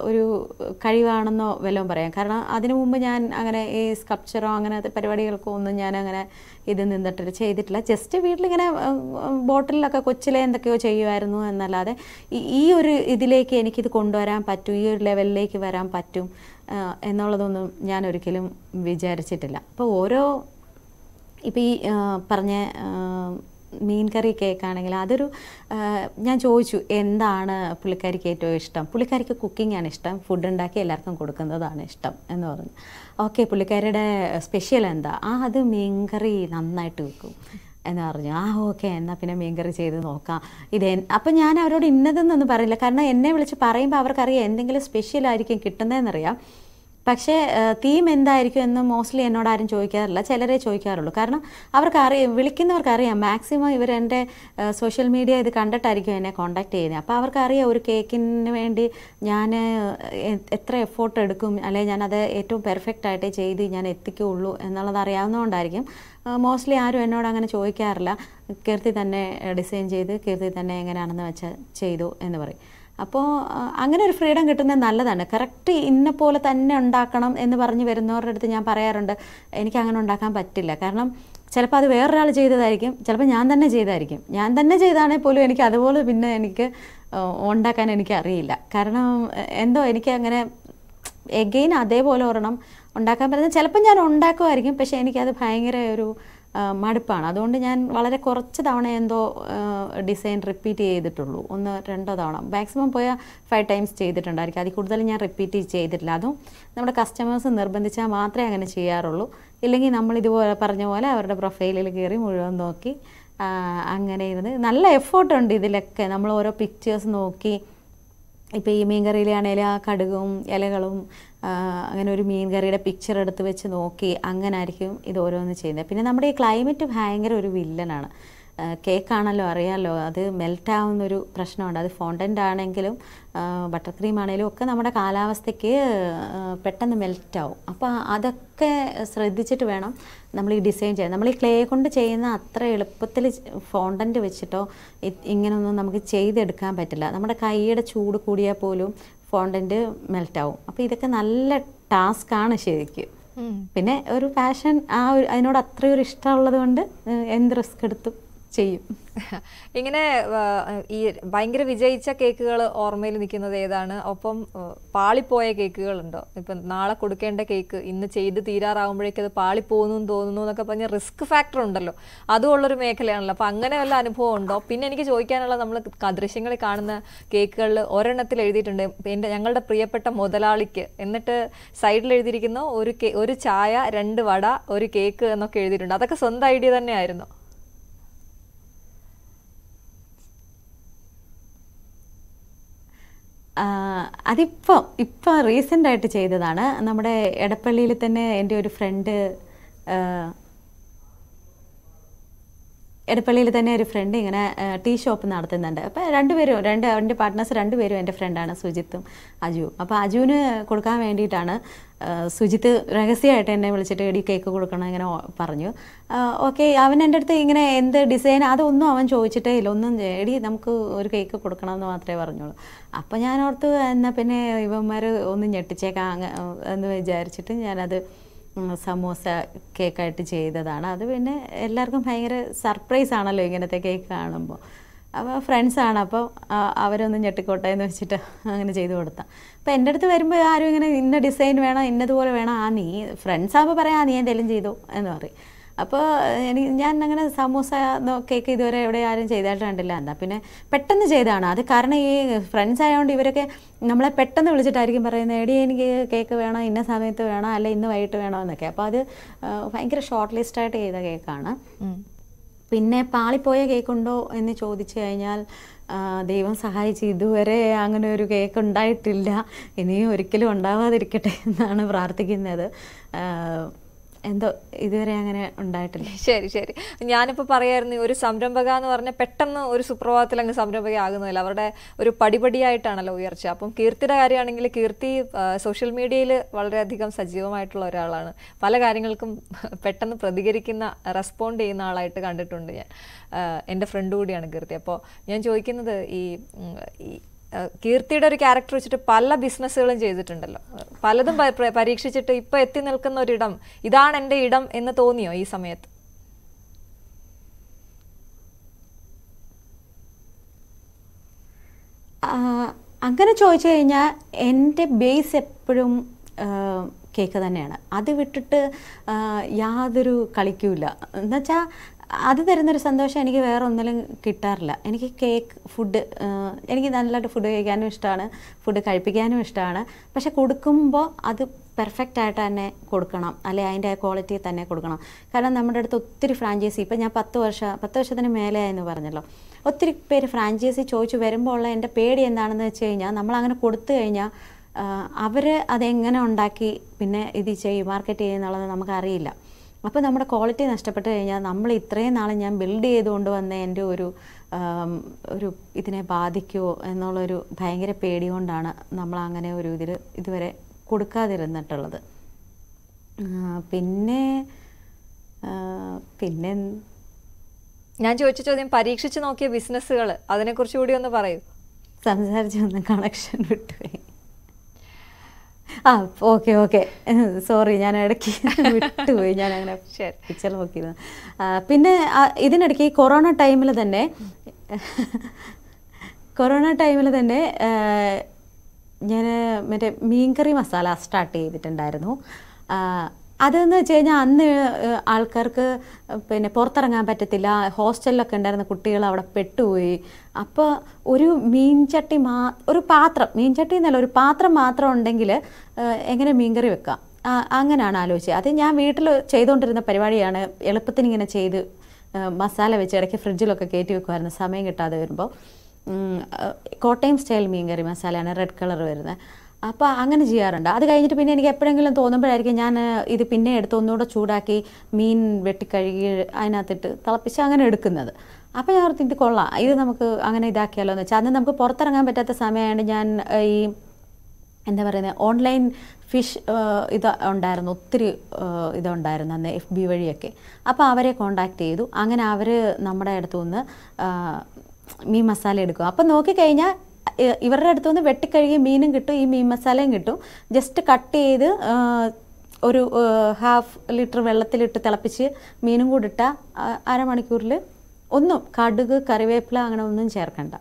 ഒരു കഴിവാണെന്നോ വല്ലതും പറയാം. കാരണം അതിനു മുമ്പ് ഞാൻ അങ്ങനെ ഈ സ്കൾപ്ചറോ അങ്ങനത്തെ പരിപാടികൾക്കോ ഒന്നും ഞാൻ അങ്ങനെ ഇത് നിന്നിട്ട് ചെയ്തിട്ടില്ല. ജസ്റ്റ് വീട്ടിലിങ്ങനെ ബോട്ടിലൊക്കെ കൊച്ചിലെ എന്തൊക്കെയോ ചെയ്യുമായിരുന്നു എന്നല്ലാതെ ഈ- ഒരു ഇതിലേക്ക് എനിക്കിത് കൊണ്ടുവരാൻ പറ്റും ഈ ഒരു ലെവലിലേക്ക് വരാൻ പറ്റും എന്നുള്ളതൊന്നും ഞാൻ ഒരിക്കലും വിചാരിച്ചിട്ടില്ല. അപ്പോൾ ഓരോ ഇപ്പോൾ ഈ പറഞ്ഞ മീൻ കറി കേക്കാണെങ്കിൽ അതൊരു ഞാൻ ചോദിച്ചു എന്താണ് പുള്ളിക്കാരിക്ക് ഏറ്റവും ഇഷ്ടം? പുള്ളിക്കാരിക്ക് ആണ് ഇഷ്ടം. ഫുഡ് ഉണ്ടാക്കി എല്ലാവർക്കും കൊടുക്കുന്നതാണ് ഇഷ്ടം എന്ന് പറഞ്ഞു. ഓക്കെ പുള്ളിക്കാരിയുടെ സ്പെഷ്യൽ എന്താ? ആ അത് മീൻ കറി നന്നായിട്ട് വെക്കും എന്ന് പറഞ്ഞു. ആ ഓക്കെ എന്നാൽ പിന്നെ മീൻകറി ചെയ്ത് നോക്കാം. ഇത് അപ്പം ഞാൻ അവരോട് ഇന്നതെന്നൊന്നും പറയില്ല. കാരണം എന്നെ വിളിച്ച് പറയുമ്പോൾ അവർക്കറിയാം എന്തെങ്കിലും സ്പെഷ്യൽ ആയിരിക്കും കിട്ടുന്നതെന്നറിയാം. പക്ഷേ തീം എന്തായിരിക്കും എന്ന് മോസ്റ്റ്ലി എന്നോട് ആരും ചോദിക്കാറില്ല. ചിലരെ ചോദിക്കാറുള്ളൂ. കാരണം അവർക്ക് അറിയാം വിളിക്കുന്നവർക്ക് അറിയാം മാക്സിമം ഇവർ എന്റെ സോഷ്യൽ മീഡിയ ഇത് കണ്ടിട്ടായിരിക്കും എന്നെ കോൺടാക്ട് ചെയ്യുന്നത്. അപ്പോൾ അവർക്കറിയാം ഒരു കേക്കിന് വേണ്ടി ഞാൻ എത്ര എഫോർട്ട് എടുക്കും. അല്ലെങ്കിൽ ഞാനത് ഏറ്റവും പെർഫെക്റ്റ് ആയിട്ടേ ചെയ്ത് ഞാൻ എത്തിക്കുകയുള്ളൂ എന്നുള്ളത് അറിയാവുന്നതുകൊണ്ടായിരിക്കും. മോസ്റ്റ്ലി ആരും എന്നോട് അങ്ങനെ ചോദിക്കാറില്ല. കീർത്തി തന്നെ ഡിസൈൻ ചെയ്ത് കീർത്തി തന്നെ എങ്ങനെയാണെന്ന് വെച്ചാൽ ചെയ്തു എന്ന് പറയും. അപ്പോൾ അങ്ങനെ ഒരു ഫ്രീഡം കിട്ടുന്നത് നല്ലതാണ്. കറക്റ്റ് ഇന്ന പോലെ തന്നെ ഉണ്ടാക്കണം എന്ന് പറഞ്ഞ് വരുന്നവരുടെ അടുത്ത് ഞാൻ പറയാറുണ്ട് എനിക്ക് അങ്ങനെ ഉണ്ടാക്കാൻ പറ്റില്ല. കാരണം ചിലപ്പോൾ അത് വേറൊരാൾ ചെയ്തതായിരിക്കും ചിലപ്പോൾ ഞാൻ തന്നെ ചെയ്തായിരിക്കും. ഞാൻ തന്നെ ചെയ്താണെങ്കിൽ പോലും എനിക്ക് അതുപോലെ പിന്നെ എനിക്ക് ഉണ്ടാക്കാൻ എനിക്ക് അറിയില്ല. കാരണം എന്തോ എനിക്ക് അങ്ങനെ എഗെയിൻ അതേപോലെ ഒരെണ്ണം ഉണ്ടാക്കാൻ പറ്റുന്നത് ചിലപ്പോൾ ഞാൻ ഉണ്ടാക്കുമായിരിക്കും പക്ഷേ എനിക്കത് ഭയങ്കര ഒരു മടുപ്പാണ്. അതുകൊണ്ട് ഞാൻ വളരെ കുറച്ച് തവണ എന്തോ ഡിസൈൻ റിപ്പീറ്റ് ചെയ്തിട്ടുള്ളൂ. ഒന്ന് രണ്ടോ തവണ. മാക്സിമം പോയാൽ ഫൈവ് ടൈംസ് ചെയ്തിട്ടുണ്ടായിരിക്കും. അതിൽ കൂടുതൽ ഞാൻ റിപ്പീറ്റ് ചെയ്തിട്ടില്ല. അതും നമ്മുടെ കസ്റ്റമേഴ്സ് നിർബന്ധിച്ചാൽ മാത്രമേ അങ്ങനെ ചെയ്യാറുള്ളൂ. ഇല്ലെങ്കിൽ നമ്മൾ ഇതുപോലെ പറഞ്ഞ പോലെ അവരുടെ പ്രൊഫൈലിൽ കയറി മുഴുവൻ നോക്കി അങ്ങനെ ഇരുന്ന് നല്ല എഫേർട്ടുണ്ട് ഇതിലൊക്കെ. നമ്മൾ ഓരോ പിക്ചേഴ്സ് നോക്കി. ഇപ്പോൾ ഈ മീൻകറിയിലാണെങ്കിൽ ആ കടുകും ഇലകളും അങ്ങനെ ഒരു മീൻ കറിയുടെ പിക്ചർ എടുത്ത് വെച്ച് നോക്കി അങ്ങനെ ആയിരിക്കും ഇത് ഓരോന്ന് ചെയ്യുന്നത്. പിന്നെ നമ്മുടെ ഈ ക്ലൈമറ്റ് ഭയങ്കര ഒരു വില്ലനാണ് കേക്കാണല്ലോ അറിയാമല്ലോ അത് മെൽറ്റ് ആവുന്ന ഒരു പ്രശ്നമുണ്ട്. അത് ഫോണ്ടന്റ് ആണെങ്കിലും ബട്ടർ ക്രീം ആണെങ്കിലും ഒക്കെ നമ്മുടെ കാലാവസ്ഥയ്ക്ക് പെട്ടെന്ന് മെൽറ്റ് ആവും. അപ്പോൾ അതൊക്കെ ശ്രദ്ധിച്ചിട്ട് വേണം നമ്മൾ ഈ ഡിസൈൻ ചെയ്യാൻ. നമ്മൾ ഈ ക്ലേ കൊണ്ട് ചെയ്യുന്ന അത്ര എളുപ്പത്തിൽ ഫോണ്ടന്റ് വെച്ചിട്ടോ ഇങ്ങനൊന്നും നമുക്ക് ചെയ്തെടുക്കാൻ പറ്റില്ല. നമ്മുടെ കൈയുടെ ചൂട് കൂടിയാൽ പോലും ഫോണ്ടന്റ് മെൽറ്റാവും അപ്പോൾ ഇതൊക്കെ നല്ല ടാസ്ക്കാണ് ശരിക്കും. പിന്നെ ഒരു പാഷൻ ആ ഒരു അതിനോട് അത്രയൊരു ഇഷ്ടമുള്ളത് കൊണ്ട് എന്ത് റിസ്ക് എടുത്തും. ചെയ്യും. ഇങ്ങനെ ഈ ഭയങ്കര വിജയിച്ച കേക്കുകൾ ഓർമ്മയിൽ നിൽക്കുന്നത് ഏതാണ്? ഒപ്പം പാളിപ്പോയ കേക്കുകളുണ്ടോ? ഇപ്പം നാളെ കൊടുക്കേണ്ട കേക്ക് ഇന്ന് ചെയ്ത് തീരാറാവുമ്പോഴേക്കും അത് പാളിപ്പോകുന്നു തോന്നുന്നു എന്നൊക്കെ പറഞ്ഞ റിസ്ക് ഫാക്ടർ ഉണ്ടല്ലോ. അതുമുള്ളൊരു മേഖലയാണല്ലോ. അപ്പം അങ്ങനെ വല്ല അനുഭവം ഉണ്ടോ? പിന്നെ എനിക്ക് ചോദിക്കാനുള്ള നമ്മൾ ദൃശ്യങ്ങളിൽ കാണുന്ന കേക്കുകളിൽ ഒരെണ്ണത്തിൽ എഴുതിയിട്ടുണ്ട്. എന്റെ ഞങ്ങളുടെ പ്രിയപ്പെട്ട മുതലാളിക്ക്. എന്നിട്ട് സൈഡിൽ എഴുതിയിരിക്കുന്ന ഒരു ഒരു ചായ രണ്ട് വട ഒരു കേക്ക് എന്നൊക്കെ എഴുതിയിട്ടുണ്ട്. അതൊക്കെ സ്വന്തം ഐഡിയ തന്നെയായിരുന്നു. അതിപ്പോൾ ഇപ്പോൾ റീസെന്റായിട്ട് ചെയ്തതാണ്. നമ്മുടെ എടപ്പള്ളിയിൽ തന്നെ എന്റെ ഒരു ഫ്രണ്ട് എടപ്പള്ളിയിൽ തന്നെ ഒരു ഫ്രണ്ട് ഇങ്ങനെ ടീ ഷോപ്പ് നടത്തുന്നുണ്ട്. അപ്പോൾ രണ്ടുപേരും രണ്ട് അവന്റെ പാർട്ട്നേഴ്സ് രണ്ടുപേരും എന്റെ ഫ്രണ്ടാണ് സുജിത്തും അജുവും. അപ്പോൾ അജുവിന് കൊടുക്കാൻ വേണ്ടിയിട്ടാണ് സുജിത്ത് രഹസ്യമായിട്ട് എന്നെ വിളിച്ചിട്ട് എടി കേക്ക് കൊടുക്കണം ഇങ്ങനെ പറഞ്ഞു. ഓക്കെ അവൻ എന്റെ അടുത്ത് ഇങ്ങനെ എന്ത് ഡിസൈൻ അതൊന്നും അവൻ ചോദിച്ചിട്ടേ ഇല്ല. ഒന്നും എടി നമുക്ക് ഒരു കേക്ക് കൊടുക്കണം എന്ന് മാത്രമേ പറഞ്ഞുള്ളൂ. അപ്പോൾ ഞാൻ ഓർത്ത് എന്നാൽ പിന്നെ ഇവന്മാർ ഒന്ന് ഞെട്ടിച്ചേക്കാം എന്ന് വിചാരിച്ചിട്ട് ഞാനത് സമോസ കേക്കായിട്ട് ചെയ്തതാണ്. അത് പിന്നെ എല്ലാവർക്കും ഭയങ്കര സർപ്രൈസ് ആണല്ലോ ഇങ്ങനത്തെ കേക്ക് കാണുമ്പോൾ അപ്പോൾ ഫ്രണ്ട്സാണ് അപ്പോൾ അവരൊന്ന് ഞെട്ടിക്കോട്ടെ എന്ന് വെച്ചിട്ട് അങ്ങനെ ചെയ്തു കൊടുത്താൽ അപ്പോൾ എന്റെ അടുത്ത് വരുമ്പോൾ ആരും ഇങ്ങനെ ഇന്ന ഡിസൈൻ വേണം ഇന്നതുപോലെ വേണം. ആ നീ ഫ്രണ്ട്സ് ആകുമ്പോൾ പറയാം "ആ, നീ എന്തെങ്കിലും ചെയ്തു എന്ന് പറയും. അപ്പോൾ എനിക്ക് ഞാൻ അങ്ങനെ സമൂസ കേക്ക് ഇതുവരെ എവിടെ ആരും ചെയ്തായിട്ട് കണ്ടില്ല. എന്താ പിന്നെ പെട്ടെന്ന് ചെയ്താണ് അത് കാരണം ഈ ഫ്രണ്ട്സ് ആയതുകൊണ്ട് ഇവരൊക്കെ നമ്മളെ പെട്ടെന്ന് വിളിച്ചിട്ടായിരിക്കും പറയുന്നത് എടി എനിക്ക് കേക്ക് വേണം? ഇന്ന സമയത്ത് വേണം? അല്ല ഇന്ന് വൈകിട്ട് വേണോ? എന്നൊക്കെ. അപ്പോൾ അത് ഭയങ്കര ഷോർട്ട് ലിസ്റ്റായിട്ട് ചെയ്ത കേക്കാണ്. പിന്നെ പാളിപ്പോയ കേക്കുണ്ടോ എന്ന് ചോദിച്ചു കഴിഞ്ഞാൽ ദൈവം സഹായിച്ച് ഇതുവരെ അങ്ങനെ ഒരു കേക്ക് ഉണ്ടായിട്ടില്ല. ഇനിയും ഒരിക്കലും ഉണ്ടാവാതിരിക്കട്ടെ എന്നാണ് പ്രാർത്ഥിക്കുന്നത്. എന്തോ ഇതുവരെ അങ്ങനെ ഉണ്ടായിട്ടില്ല. ശരി ശരി. ഞാനിപ്പോൾ പറയായിരുന്നു ഒരു സംരംഭക എന്ന് പറഞ്ഞാൽ പെട്ടെന്ന് ഒരു സുപ്രഭാതത്തിൽ അങ്ങ് സംരംഭക ആകുന്നില്ല അവരുടെ ഒരു പടിപടിയായിട്ടാണല്ലോ ഉയർച്ച. അപ്പം കീർത്തിയുടെ കാര്യമാണെങ്കിൽ കീർത്തി സോഷ്യൽ മീഡിയയിൽ വളരെയധികം സജീവമായിട്ടുള്ള ഒരാളാണ്. പല കാര്യങ്ങൾക്കും പെട്ടെന്ന് പ്രതികരിക്കുന്ന റെസ്പോണ്ട് ചെയ്യുന്ന ആളായിട്ട് കണ്ടിട്ടുണ്ട് ഞാൻ. എന്റെ ഫ്രണ്ട് കൂടിയാണ് കീർത്തി. അപ്പോൾ ഞാൻ ചോദിക്കുന്നത് ഈ കീർത്തിയുടെ ഒരു ക്യാരക്ടർ വെച്ചിട്ട് പല ബിസിനസ്സുകളും ചെയ്തിട്ടുണ്ടല്ലോ. പലതും പരീക്ഷിച്ചിട്ട് ഇപ്പൊ എത്തി നിൽക്കുന്ന ഒരിടം ഇതാണ് എന്റെ ഇടം എന്ന് തോന്നിയോ ഈ സമയത്ത്? അങ്ങനെ ചോദിച്ചു കഴിഞ്ഞാൽ എന്റെ ബേസ് എപ്പോഴും കേക്ക് തന്നെയാണ്. അത് വിട്ടിട്ട് യാതൊരു കളിക്കൂല എന്നുവെച്ചാൽ അത് തരുന്നൊരു സന്തോഷം എനിക്ക് വേറെ ഒന്നിലും കിട്ടാറില്ല. എനിക്ക് കേക്ക് ഫുഡ് എനിക്ക് നല്ലതായിട്ട് ഫുഡ് കഴിക്കാനും ഇഷ്ടമാണ് ഫുഡ് കഴിപ്പിക്കാനും ഇഷ്ടമാണ് പക്ഷെ കൊടുക്കുമ്പോൾ അത് പെർഫെക്റ്റ് ആയിട്ട് തന്നെ കൊടുക്കണം. അല്ലെ അതിന്റെ ക്വാളിറ്റി തന്നെ കൊടുക്കണം. കാരണം നമ്മുടെ അടുത്ത് ഒത്തിരി ഫ്രാഞ്ചൈസി ഇപ്പം ഞാൻ പത്ത് വർഷം പത്ത് വർഷത്തിന് മേലെ എന്ന് പറഞ്ഞല്ലോ. ഒത്തിരി പേര് ഫ്രാഞ്ചൈസി ചോദിച്ചു വരുമ്പോൾ ഉള്ള എന്റെ പേടി എന്താണെന്ന് വെച്ച് കഴിഞ്ഞാൽ നമ്മളങ്ങനെ കൊടുത്തു കഴിഞ്ഞാൽ അവർ അതെങ്ങനെ ഉണ്ടാക്കി പിന്നെ ഇത് ചെയ്യും മാർക്കറ്റ് ചെയ്യുന്നുള്ളത് നമുക്കറിയില്ല. അപ്പോൾ നമ്മുടെ ക്വാളിറ്റി നഷ്ടപ്പെട്ട് കഴിഞ്ഞാൽ നമ്മൾ ഇത്രയും നാളെ ഞാൻ ബിൽഡ് ചെയ്തുകൊണ്ട് വന്ന എന്റെ ഒരു ഒരു ഇതിനെ ബാധിക്കുമോ എന്നുള്ളൊരു ഭയങ്കര പേടി കൊണ്ടാണ് നമ്മൾ അങ്ങനെ ഒരു ഇതിൽ ഇതുവരെ കൊടുക്കാതിരുന്നിട്ടുള്ളത്. പിന്നെ പിന്നെ ഞാൻ ചോദിച്ച ചോദ്യം പരീക്ഷിച്ച് നോക്കിയ ബിസിനസ്സുകൾ അതിനെക്കുറിച്ച് കൂടി ഒന്ന് പറയൂ. സംസാരിച്ചൊന്ന് കണക്ഷൻ വിട്ടുപോയി ആ ഓക്കെ ഓക്കെ. സോറി ഞാൻ ഇടയ്ക്ക് വിട്ടുപോയി. ഞാൻ അങ്ങനെ. പിക്ചർ നോക്കിയിരുന്നു. പിന്നെ ഇതിനിടയ്ക്ക് ഈ കൊറോണ ടൈമിൽ തന്നെ കൊറോണ ടൈമിൽ തന്നെ ഞാൻ മറ്റേ മീൻകറി മസാല സ്റ്റാർട്ട് ചെയ്തിട്ടുണ്ടായിരുന്നു. അതെന്ന് വെച്ച് കഴിഞ്ഞാൽ അന്ന് ആൾക്കാർക്ക് പിന്നെ പുറത്തിറങ്ങാൻ പറ്റത്തില്ല. ഹോസ്റ്റലിലൊക്കെ ഉണ്ടായിരുന്ന കുട്ടികൾ അവിടെ പെട്ടുപോയി. അപ്പോൾ ഒരു മീൻചട്ടി മാ ഒരു പാത്രം മീൻചട്ടി എന്നല്ല ഒരു പാത്രം മാത്രം ഉണ്ടെങ്കിൽ എങ്ങനെ മീൻകറി വെക്കാം? അങ്ങനെയാണ് ആലോചിച്ചത്. അത് ഞാൻ വീട്ടിൽ ചെയ്തുകൊണ്ടിരുന്ന പരിപാടിയാണ്. എളുപ്പത്തിന് ഇങ്ങനെ ചെയ്ത് മസാല വെച്ച് ഇടയ്ക്ക് ഫ്രിഡ്ജിലൊക്കെ കയറ്റി വെക്കുമായിരുന്നു. സമയം കിട്ടാതെ വരുമ്പോൾ. കോട്ടയം സ്റ്റൈൽ മീൻകറി മസാലയാണ് റെഡ് കളർ വരുന്നത്. അപ്പോൾ അങ്ങനെ ചെയ്യാറുണ്ട്. അത് കഴിഞ്ഞിട്ട് പിന്നെ എനിക്ക് എപ്പോഴെങ്കിലും തോന്നുമ്പോഴായിരിക്കും ഞാൻ ഇത് പിന്നെ എടുത്ത് ഒന്നുകൂടെ ചൂടാക്കി മീൻ വെട്ടിക്കഴുകി അതിനകത്തിട്ട് തിളപ്പിച്ച് അങ്ങനെ എടുക്കുന്നത്. അപ്പോൾ ഞാൻ ഓർത്ത് ഇത് കൊള്ളാം. ഇത് നമുക്ക് അങ്ങനെ ഇതാക്കിയാലോ എന്ന് വെച്ചാൽ അന്ന് നമുക്ക് പുറത്തിറങ്ങാൻ പറ്റാത്ത സമയമായതുകൊണ്ട് ഞാൻ ഈ എന്താ പറയുന്നത് ഓൺലൈൻ ഫിഷ് ഇത് ഉണ്ടായിരുന്നു. ഒത്തിരി ഇതുണ്ടായിരുന്നു അന്ന് എഫ് ബി വഴിയൊക്കെ. അപ്പോൾ അവരെ കോണ്ടാക്ട് ചെയ്തു. അങ്ങനെ അവർ നമ്മുടെ അടുത്തു നിന്ന് മീൻ മസാല എടുക്കും. അപ്പം നോക്കിക്കഴിഞ്ഞാൽ ഇവരുടെ അടുത്ത് നിന്ന് വെട്ടിക്കഴുകിയ മീനും കിട്ടും ഈ മീൻ മസാലയും കിട്ടും. ജസ്റ്റ് കട്ട് ചെയ്ത് ഒരു ഹാഫ് ലിറ്റർ വെള്ളത്തിലിട്ട് തിളപ്പിച്ച് മീനും കൂടി ഇട്ടാൽ അരമണിക്കൂറിൽ ഒന്നും കടുക് കറിവേപ്പില അങ്ങനെ ഒന്നും ചേർക്കണ്ട.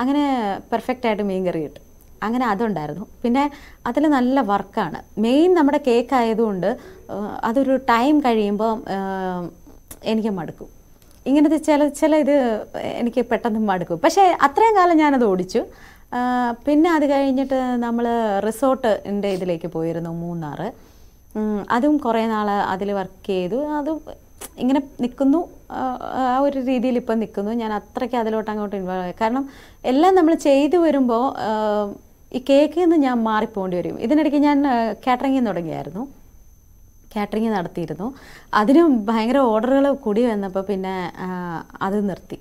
അങ്ങനെ പെർഫെക്റ്റ് ആയിട്ട് മീൻ കറി കിട്ടും. അങ്ങനെ അതുണ്ടായിരുന്നു. പിന്നെ അതിൽ നല്ല വർക്കാണ്. മെയിൻ നമ്മുടെ കേക്ക് ആയതുകൊണ്ട് അതൊരു ടൈം കഴിയുമ്പോൾ എനിക്ക് മടുക്കും. ഇങ്ങനത്തെ ചില ചില ഇത് എനിക്ക് പെട്ടെന്ന് മടുക്കും. പക്ഷേ അത്രയും കാലം ഞാനത് ഓടിച്ചു. പിന്നെ അത് കഴിഞ്ഞിട്ട് നമ്മൾ റിസോർട്ടിന്റെ ഇതിലേക്ക് പോയിരുന്നു മൂന്നാർ അതും കുറേ നാൾ അതിൽ വർക്ക് ചെയ്തു. അതും ഇങ്ങനെ നിൽക്കുന്നു. ആ ആ ഒരു രീതിയിൽ ഇപ്പം നിൽക്കുന്നു. ഞാൻ അത്രയ്ക്ക് അതിലോട്ട് അങ്ങോട്ട് ഇൻവോൾവ് ആയി. കാരണം എല്ലാം നമ്മൾ ചെയ്തു വരുമ്പോൾ ഈ കേക്കിൽ നിന്ന് ഞാൻ മാറിപ്പോണ്ടി വരും. ഇതിനിടയ്ക്ക് ഞാൻ കാറ്ററിംഗ് തുടങ്ങിയായിരുന്നു. കാറ്ററിംഗ് നടത്തിയിരുന്നു. അതിന് ഭയങ്കര ഓർഡറുകൾ കൂടി വന്നപ്പോൾ പിന്നെ അത് നിർത്തി.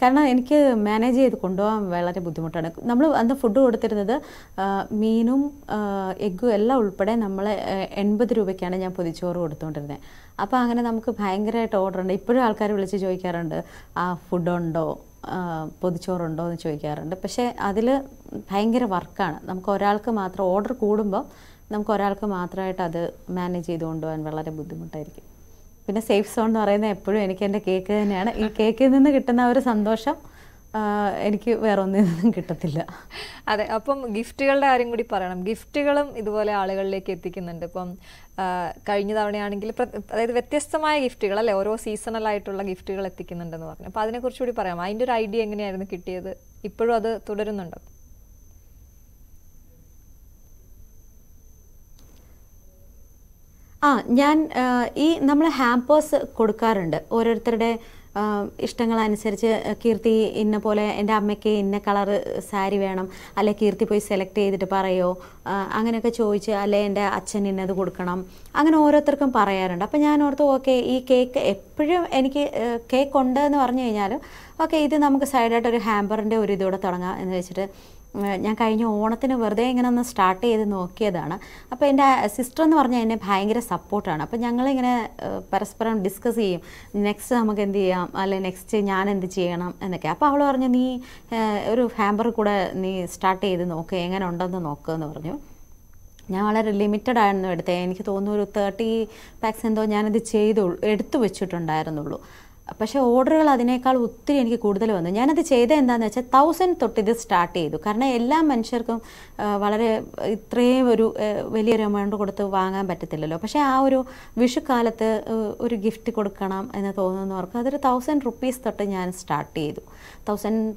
കാരണം എനിക്ക് മാനേജ് ചെയ്ത് കൊണ്ടുപോകാൻ വളരെ ബുദ്ധിമുട്ടാണ്. നമ്മൾ അന്ന് ഫുഡ് കൊടുത്തിരുന്നത് മീനും എഗ്ഗും എല്ലാം ഉൾപ്പെടെ നമ്മൾ എൺപത് രൂപയ്ക്കാണ് ഞാൻ പൊതിച്ചോറ് കൊടുത്തുകൊണ്ടിരുന്നത്. അപ്പോൾ അങ്ങനെ നമുക്ക് ഭയങ്കരമായിട്ട് ഓർഡർ ഉണ്ട് ഇപ്പോഴും ആൾക്കാർ വിളിച്ച് ചോദിക്കാറുണ്ട് ആ ഫുഡുണ്ടോ? പൊതിച്ചോറുണ്ടോ എന്ന് ചോദിക്കാറുണ്ട്. പക്ഷേ അതിൽ ഭയങ്കര വർക്കാണ്. നമുക്ക് ഒരാൾക്ക് മാത്രം ഓർഡർ കൂടുമ്പോൾ നമുക്ക് ഒരാൾക്ക് മാത്രമായിട്ട് അത് മാനേജ് ചെയ്ത് കൊണ്ടുപോകാൻ വളരെ ബുദ്ധിമുട്ടായിരിക്കും. പിന്നെ സേഫ് സോൺ എന്ന് പറയുന്നത് എപ്പോഴും എനിക്ക് എന്റെ കേക്ക് തന്നെയാണ്. ഈ കേക്കിൽ നിന്ന് കിട്ടുന്ന ഒരു സന്തോഷം എനിക്ക് വേറെ ഒന്നും കിട്ടത്തില്ല. അതെ അപ്പം ഗിഫ്റ്റുകളുടെ കാര്യം കൂടി പറയണം. ഗിഫ്റ്റുകളും ഇതുപോലെ ആളുകളിലേക്ക് എത്തിക്കുന്നുണ്ട്. ഇപ്പം കഴിഞ്ഞ തവണയാണെങ്കിൽ അതായത് വ്യത്യസ്തമായ ഗിഫ്റ്റുകൾ അല്ലെ? ഓരോ സീസണൽ ആയിട്ടുള്ള ഗിഫ്റ്റുകൾ എത്തിക്കുന്നുണ്ടെന്ന് പറഞ്ഞു. അപ്പോൾ അതിനെക്കുറിച്ച് കൂടി പറയാം അതിന്റെ ഒരു ഐഡിയ എങ്ങനെയായിരുന്നു കിട്ടിയത്? ഇപ്പോഴും അത് തുടരുന്നുണ്ടോ? ആ ഞാൻ ഈ നമ്മൾ ഹാമ്പേഴ്സ് കൊടുക്കാറുണ്ട്. ഓരോരുത്തരുടെ ഇഷ്ടങ്ങളനുസരിച്ച് കീർത്തി ഇന്ന പോലെ എന്റെ അമ്മയ്ക്ക് ഇന്ന കളർ സാരി വേണം അല്ലെ കീർത്തി പോയി സെലക്ട് ചെയ്തിട്ട് പറയോ അങ്ങനെയൊക്കെ ചോദിച്ച് അല്ലെ എന്റെ അച്ഛൻ ഇന്നത് കൊടുക്കണം അങ്ങനെ ഓരോരുത്തർക്കും പറയാറുണ്ട്. അപ്പം ഞാൻ ഓർത്ത് ഓക്കെ ഈ കേക്ക് എപ്പോഴും എനിക്ക് കേക്ക് ഉണ്ട് എന്ന് പറഞ്ഞു കഴിഞ്ഞാലും ഓക്കെ ഇത് നമുക്ക് സൈഡായിട്ട് ഒരു ഹാമ്പറിന്റെ ഒരു ഇതോടെ തുടങ്ങാം എന്ന് വെച്ചിട്ട് ഞാൻ കഴിഞ്ഞ ഓണത്തിന് വെറുതെ ഇങ്ങനെ ഒന്ന് സ്റ്റാർട്ട് ചെയ്ത് നോക്കിയതാണ്. അപ്പോൾ എന്റെ സിസ്റ്റർ എന്ന് പറഞ്ഞാൽ എന്നെ ഭയങ്കര സപ്പോർട്ടാണ് അപ്പോൾ ഞങ്ങളിങ്ങനെ പരസ്പരം ഡിസ്കസ് ചെയ്യും. നെക്സ്റ്റ് നമുക്ക് എന്ത് ചെയ്യാം? അല്ലെ നെക്സ്റ്റ് ഞാൻ എന്ത് ചെയ്യണം എന്നൊക്കെ. അപ്പോൾ അവൾ പറഞ്ഞു നീ ഒരു ഹാമ്പർ കൂടെ നീ സ്റ്റാർട്ട് ചെയ്ത് നോക്ക്. എങ്ങനെ ഉണ്ടെന്ന് നോക്കുക എന്ന് പറഞ്ഞു. ഞാൻ വളരെ ലിമിറ്റഡ് ആയിരുന്നു എടുത്തത് എനിക്ക് തോന്നുന്നു ഒരു തേർട്ടി പാക്സ് എന്തോ ഞാനത് ചെയ്തു എടുത്തു വെച്ചിട്ടുണ്ടായിരുന്നുള്ളൂ. പക്ഷേ ഓർഡറുകൾ അതിനേക്കാൾ ഒത്തിരി എനിക്ക് കൂടുതൽ വന്നു. ഞാനത് ചെയ്ത എന്താണെന്ന് വെച്ചാൽ തൗസൻഡ് തൊട്ട് ഇത് സ്റ്റാർട്ട് ചെയ്തു. കാരണം എല്ലാ മനുഷ്യർക്കും വളരെ ഇത്രയും ഒരു വലിയൊരു എമൗണ്ട് കൊടുത്ത് വാങ്ങാൻ പറ്റത്തില്ലല്ലോ. പക്ഷേ ആ ഒരു വിഷുക്കാലത്ത് ഒരു ഗിഫ്റ്റ് കൊടുക്കണം എന്ന് തോന്നുന്നവർക്ക് അതൊരു തൗസൻഡ് റുപ്പീസ് തൊട്ട് ഞാൻ സ്റ്റാർട്ട് ചെയ്തു. Thousand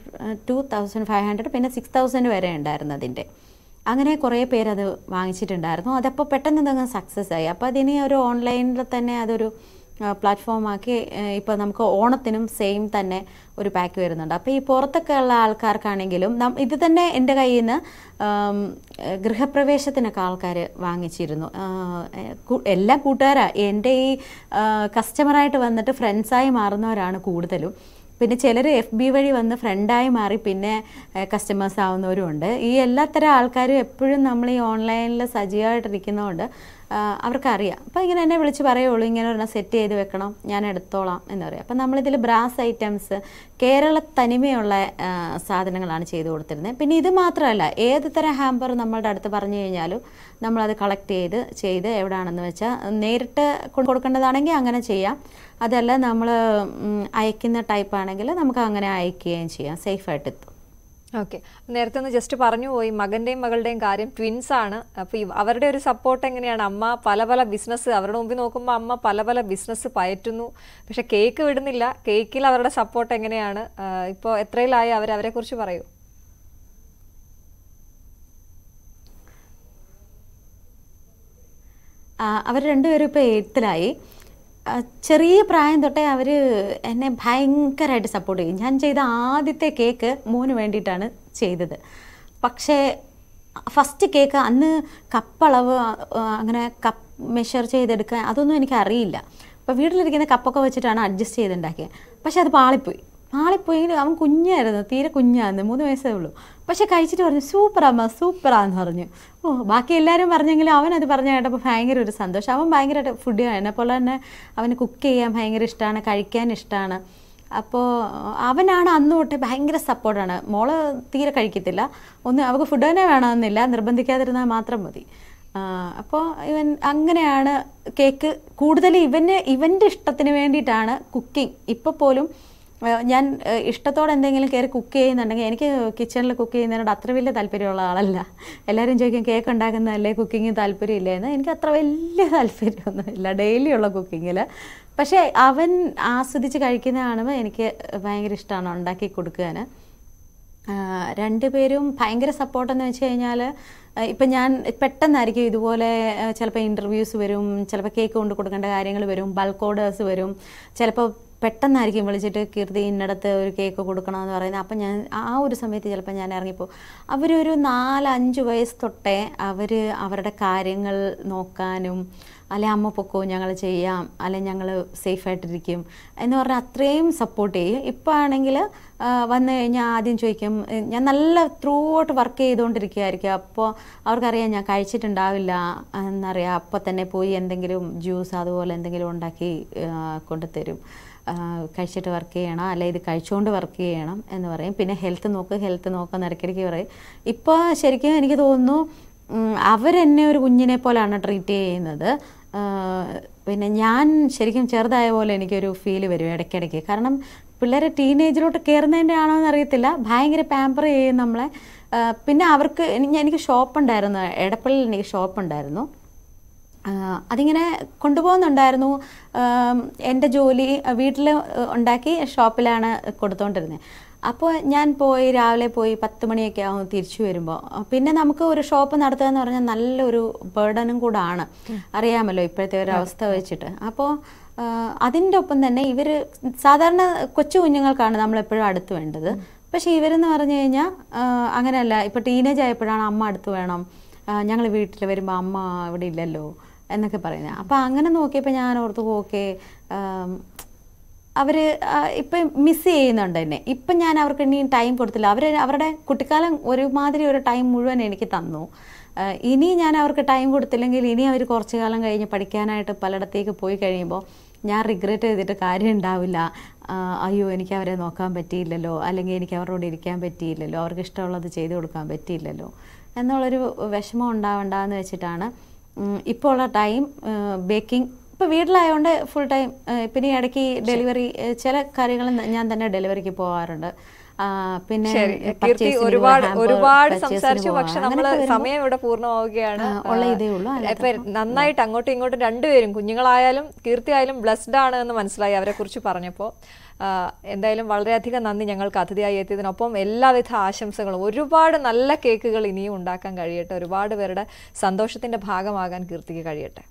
two thousand five hundred പിന്നെ സിക്സ് തൗസൻഡ് വരെ ഉണ്ടായിരുന്നു അതിന്റെ. അങ്ങനെ കുറേ പേരത് വാങ്ങിച്ചിട്ടുണ്ടായിരുന്നു. അതപ്പോൾ പെട്ടെന്ന് തന്നെ സക്സസ് ആയി. അപ്പോൾ അതിനി ഒരു ഓൺലൈനിൽ തന്നെ അതൊരു പ്ലാറ്റ്ഫോമാക്കി ഇപ്പോൾ നമുക്ക് ഓണത്തിനും സെയിം തന്നെ ഒരു പാക്ക് വരുന്നുണ്ട്. അപ്പോൾ ഈ പുറത്തൊക്കെ ഉള്ള ആൾക്കാർക്കാണെങ്കിലും ഇത് തന്നെ എന്റെ കയ്യിൽ നിന്ന് ഗൃഹപ്രവേശത്തിനൊക്കെ ആൾക്കാർ വാങ്ങിച്ചിരുന്നു. എല്ലാ കൂട്ടുകാരാ എന്റെ ഈ കസ്റ്റമറായിട്ട് വന്നിട്ട് ഫ്രണ്ട്സായി മാറുന്നവരാണ് കൂടുതലും. പിന്നെ ചിലർ എഫ് ബി വഴി വന്ന് ഫ്രണ്ടായി മാറി പിന്നെ കസ്റ്റമേഴ്സ് ആവുന്നവരും ഉണ്ട്. ഈ എല്ലാത്തരം ആൾക്കാരും എപ്പോഴും നമ്മൾ ഈ ഓൺലൈനിൽ സജീവമായിട്ടിരിക്കുന്നതുകൊണ്ട് അവർക്കറിയാം. അപ്പോൾ ഇങ്ങനെ എന്നെ വിളിച്ച് പറയുള്ളൂ ഇങ്ങനെ ഒരെണ്ണം സെറ്റ് ചെയ്ത് വെക്കണം ഞാൻ എടുത്തോളാം എന്ന് പറയും. അപ്പം നമ്മളിതിൽ ബ്രാസ് ഐറ്റംസ് കേരള തനിമയുള്ള സാധനങ്ങളാണ് ചെയ്തു കൊടുത്തിരുന്നത് പിന്നെ ഇത് മാത്രമല്ല ഏത് തരം ഹാമ്പർ നമ്മളുടെ അടുത്ത് പറഞ്ഞു കഴിഞ്ഞാലും നമ്മളത് കളക്ട് ചെയ്ത് ചെയ്ത് എവിടെയാണെന്ന് വെച്ചാൽ നേരിട്ട് കൊണ്ട് കൊടുക്കേണ്ടതാണെങ്കിൽ അങ്ങനെ ചെയ്യാം. അതല്ല നമ്മൾ അയക്കുന്ന ടൈപ്പ് ആണെങ്കിൽ നമുക്ക് അങ്ങനെ അയക്കുകയും ചെയ്യാം. സേഫായിട്ട് എത്തും. ഓക്കെ. നേരത്തെ ഒന്ന് ജസ്റ്റ് പറഞ്ഞു പോയി മകന്റെയും മകളുടെയും കാര്യം. ട്വിൻസ് ആണ്. അപ്പൊ അവരുടെ ഒരു സപ്പോർട്ട് എങ്ങനെയാണ്? അമ്മ പല പല ബിസിനസ് അവരുടെ മുമ്പിൽ നോക്കുമ്പോൾ അമ്മ പല പല ബിസിനസ് പയറ്റുന്നു. പക്ഷെ കേക്ക് വിടുന്നില്ല. കേക്കിൽ അവരുടെ സപ്പോർട്ട് എങ്ങനെയാണ്? ഇപ്പോൾ എത്രയിലായി? അവർ അവരെ കുറിച്ച് പറയൂ. അവർ രണ്ടുപേരും ഇപ്പോൾ എയ്ത്തിലായി ചെറിയ പ്രായം തൊട്ടേ അവർ എന്നെ ഭയങ്കരമായിട്ട് സപ്പോർട്ട് ചെയ്യും. ഞാൻ ചെയ്ത ആദ്യത്തെ കേക്ക് മോന് വേണ്ടിയിട്ടാണ് ചെയ്തത്. പക്ഷേ ഫസ്റ്റ് കേക്ക് അന്ന് കപ്പളവ് അങ്ങനെ കപ്പ് മെഷർ ചെയ്തെടുക്കാൻ അതൊന്നും എനിക്ക് അറിയില്ല അപ്പോൾ വീട്ടിലിരിക്കുന്ന കപ്പൊക്കെ വെച്ചിട്ടാണ് അഡ്ജസ്റ്റ് ചെയ്തുണ്ടാക്കിയത് പക്ഷെ അത് പാളിപ്പോയി. പാളിപ്പോയി അവൻ കുഞ്ഞായിരുന്നു തീരെ കുഞ്ഞായിരുന്നു മൂന്ന് വയസ്സേ ഉള്ളൂ. പക്ഷെ കഴിച്ചിട്ട് പറഞ്ഞു സൂപ്പർ അമ്മ സൂപ്പറാന്ന് പറഞ്ഞു. ഓ ബാക്കി എല്ലാവരും പറഞ്ഞെങ്കിലും അവൻ അത് പറഞ്ഞ കേട്ടപ്പോൾ ഭയങ്കര ഒരു സന്തോഷം. അവൻ ഭയങ്കരമായിട്ട് ഫുഡ് എന്നെ പോലെ തന്നെ അവന് കുക്ക് ചെയ്യാൻ ഭയങ്കര ഇഷ്ടമാണ് കഴിക്കാൻ ഇഷ്ടമാണ് അപ്പോൾ അവനാണ് അന്ന് തൊട്ട് ഭയങ്കര സപ്പോർട്ടാണ് മോൾ തീരെ കഴിക്കത്തില്ല. ഒന്ന് അവൾക്ക് ഫുഡ് തന്നെ വേണമെന്നില്ല. നിർബന്ധിക്കാതിരുന്നാൽ മാത്രം മതി. അപ്പോൾ ഇവൻ അങ്ങനെയാണ് കേക്ക് കൂടുതൽ ഇവന് ഇവന്റെ ഇഷ്ടത്തിന് വേണ്ടിയിട്ടാണ് കുക്കിംഗ് ഇപ്പോൾ പോലും ഞാൻ ഇഷ്ടത്തോടെ എന്തെങ്കിലും കയറി കുക്ക് ചെയ്യുന്നുണ്ടെങ്കിൽ എനിക്ക് കിച്ചണിൽ കുക്ക് ചെയ്യുന്നതിനോട് അത്ര വലിയ താല്പര്യമുള്ള ആളല്ല. എല്ലാവരും ചോദിക്കും കേക്ക് ഉണ്ടാക്കുന്നതല്ലേ? കുക്കിങ് താല്പര്യമില്ലേ എന്ന് എനിക്ക് അത്ര വലിയ താല്പര്യമൊന്നുമില്ല. ഡെയിലി ഉള്ള കുക്കിങ്ങിൽ പക്ഷേ അവൻ ആസ്വദിച്ച് കഴിക്കുന്ന കാണുമ്പോൾ എനിക്ക് ഭയങ്കര ഇഷ്ടമാണ് ഉണ്ടാക്കി കൊടുക്കാൻ രണ്ടുപേരും ഭയങ്കര സപ്പോർട്ടെന്ന് വെച്ച് കഴിഞ്ഞാൽ ഇപ്പം ഞാൻ പെട്ടെന്നായിരിക്കും ഇതുപോലെ ചിലപ്പോൾ ഇന്റർവ്യൂസ് വരും ചിലപ്പോൾ കേക്ക് കൊണ്ട് കൊടുക്കേണ്ട കാര്യങ്ങൾ വരും ബൾക്ക് ഓർഡേഴ്സ് വരും. ചിലപ്പോൾ പെട്ടെന്നായിരിക്കും വിളിച്ചിട്ട് കീർത്തി ഇന്നടത്ത് ഒരു കേക്ക് കൊടുക്കണമെന്ന് പറയുന്നത്. അപ്പം ഞാൻ ആ ഒരു സമയത്ത് ചിലപ്പോൾ ഞാൻ ഇറങ്ങിപ്പോവും അവരൊരു നാലഞ്ച് വയസ്സ് തൊട്ടേ അവർ അവരുടെ കാര്യങ്ങൾ നോക്കാനും അല്ലെ അമ്മ പൊക്കോ ഞങ്ങൾ ചെയ്യാം അല്ലെ ഞങ്ങൾ സേഫ് സേഫായിട്ടിരിക്കും എന്ന് പറഞ്ഞാൽ അത്രയും സപ്പോർട്ട് ചെയ്യും. ഇപ്പോൾ ആണെങ്കിൽ വന്നു കഴിഞ്ഞാൽ ആദ്യം ചോദിക്കും ഞാൻ നല്ല ത്രൂ ഔട്ട് വർക്ക് ചെയ്തുകൊണ്ടിരിക്കുകയായിരിക്കും അപ്പോൾ അവർക്കറിയാം ഞാൻ കഴിച്ചിട്ടുണ്ടാവില്ല എന്നറിയാം. അപ്പോൾ തന്നെ പോയി എന്തെങ്കിലും ജ്യൂസ് അതുപോലെ എന്തെങ്കിലും ഉണ്ടാക്കി കൊണ്ടുതരും. കഴിച്ചിട്ട് വർക്ക് ചെയ്യണം അല്ലെ ഇത് കഴിച്ചുകൊണ്ട് വർക്ക് ചെയ്യണം എന്ന് പറയും. പിന്നെ ഹെൽത്ത് നോക്ക് ഹെൽത്ത് നോക്ക് ഇടയ്ക്കിടയ്ക്ക് പറയും. ഇപ്പോൾ ശരിക്കും എനിക്ക് തോന്നുന്നു അവരെന്നെ ഒരു കുഞ്ഞിനെ പോലെയാണ് ട്രീറ്റ് ചെയ്യുന്നത്. പിന്നെ ഞാൻ ശരിക്കും ചെറുതായ പോലെ എനിക്കൊരു ഫീൽ വരും ഇടയ്ക്കിടയ്ക്ക്. കാരണം പിള്ളേരെ ടീനേജിലോട്ട് കയറുന്നതിന്റെ ആണോ എന്നറിയത്തില്ല ഭയങ്കര പാമ്പർ ചെയ്യും നമ്മളെ. പിന്നെ അവർക്ക് എനിക്ക് ഷോപ്പ് ഉണ്ടായിരുന്നു എടപ്പള്ളിൽ എനിക്ക് ഷോപ്പുണ്ടായിരുന്നു ആ, അതിങ്ങനെ കൊണ്ടുപോകുന്നുണ്ടായിരുന്നു. എന്റെ ജോലി വീട്ടിൽ ഉണ്ടാക്കി ഷോപ്പിലാണ് കൊടുത്തുകൊണ്ടിരുന്നത് അപ്പോൾ ഞാൻ പോയി രാവിലെ പോയി പത്ത് മണിയൊക്കെ ആവും തിരിച്ചു വരുമ്പോൾ. പിന്നെ നമുക്ക് ഒരു ഷോപ്പ് നടത്തുക എന്ന് പറഞ്ഞാൽ നല്ലൊരു ബേർഡനും കൂടാണ്. അറിയാമല്ലോ ഇപ്പോഴത്തെ ഒരു അവസ്ഥ വെച്ചിട്ട്. അപ്പോൾ അതിന്റെ ഒപ്പം തന്നെ ഇവർ സാധാരണ കൊച്ചു കുഞ്ഞുങ്ങൾക്കാണ് നമ്മളെപ്പോഴും അടുത്ത് വേണ്ടത്. പക്ഷേ ഇവരെന്ന് പറഞ്ഞു കഴിഞ്ഞാൽ അങ്ങനെയല്ല. ഇപ്പോൾ ടീനേജ് ആയപ്പോഴാണ് അമ്മ അടുത്ത് വേണം. ഞങ്ങൾ വീട്ടിൽ വരുമ്പോൾ അമ്മ ഇവിടെ ഇല്ലല്ലോ. എന്നൊക്കെ പറയുന്നത്. അപ്പോൾ അങ്ങനെ നോക്കിയപ്പോൾ ഞാൻ ഓർത്തു ഓക്കെ അവർ ഇപ്പം മിസ് ചെയ്യുന്നുണ്ട് എന്നെ. ഇപ്പം ഞാൻ അവർക്ക് ഇനി ടൈം കൊടുത്തില്ല. അവർ അവരുടെ കുട്ടിക്കാലം ഒരുമാതിരി ഒരു ടൈം മുഴുവൻ എനിക്ക് തന്നു. ഇനി ഞാൻ അവർക്ക് ടൈം കൊടുത്തില്ലെങ്കിൽ ഇനി അവർ കുറച്ച് കാലം കഴിഞ്ഞ് പഠിക്കാനായിട്ട് പലയിടത്തേക്ക് പോയി കഴിയുമ്പോൾ ഞാൻ റിഗ്രറ്റ് ചെയ്തിട്ട് കാര്യം ഉണ്ടാവില്ല. അയ്യോ എനിക്ക് അവരെ നോക്കാൻ പറ്റിയില്ലല്ലോ. അല്ലെങ്കിൽ എനിക്ക് അവരോട് ഇരിക്കാൻ പറ്റിയില്ലല്ലോ. അവർക്ക് ഇഷ്ടമുള്ളത് ചെയ്തു കൊടുക്കാൻ പറ്റിയില്ലല്ലോ. എന്നുള്ളൊരു വിഷമം ഉണ്ടാവണ്ടെന്ന് വെച്ചിട്ടാണ് ഇപ്പോൾ ഉള്ള ടൈം ബേക്കിംഗ് ഇപ്പോൾ വീട്ടിലായതുകൊണ്ട് ഫുൾ ടൈം പിന്നെ ഈ ഇടയ്ക്ക് ഡെലിവറി ചില കാര്യങ്ങൾ ഞാൻ തന്നെ ഡെലിവറിക്ക് പോകാറുണ്ട് പിന്നെ കീർത്തി ഒരുപാട് ഒരുപാട് സംസാരിച്ചു. പക്ഷെ നമ്മൾ സമയം ഇവിടെ പൂർണമാവുകയാണ്. ഉള്ള ഇതേ ഉള്ളൂ. നന്നായിട്ട് അങ്ങോട്ടും ഇങ്ങോട്ടും രണ്ടുപേരും കുഞ്ഞുങ്ങളായാലും കീർത്തി ആയാലും ബ്ലസ്ഡ് ആണ് എന്ന് മനസ്സിലായി അവരെ കുറിച്ച് പറഞ്ഞപ്പോൾ എന്തായാലും വളരെയധികം നന്ദി ഞങ്ങൾക്ക് അതിഥിയായി എത്തിയതിനൊപ്പം എല്ലാവിധ ആശംസകളും. ഒരുപാട് നല്ല കേക്കുകൾ ഇനിയും ഉണ്ടാക്കാൻ കഴിയട്ടെ. ഒരുപാട് പേരുടെ സന്തോഷത്തിന്റെ ഭാഗമാകാൻ കീർത്തിക്ക് കഴിയട്ടെ.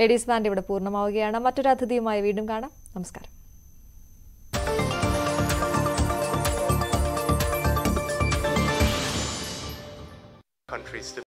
ലേഡീസ് ബാൻഡ് ഇവിടെ പൂർണമാവുകയാണ്. മറ്റൊരു അതിഥിയുമായി വീണ്ടും കാണാം. നമസ്കാരം. Countries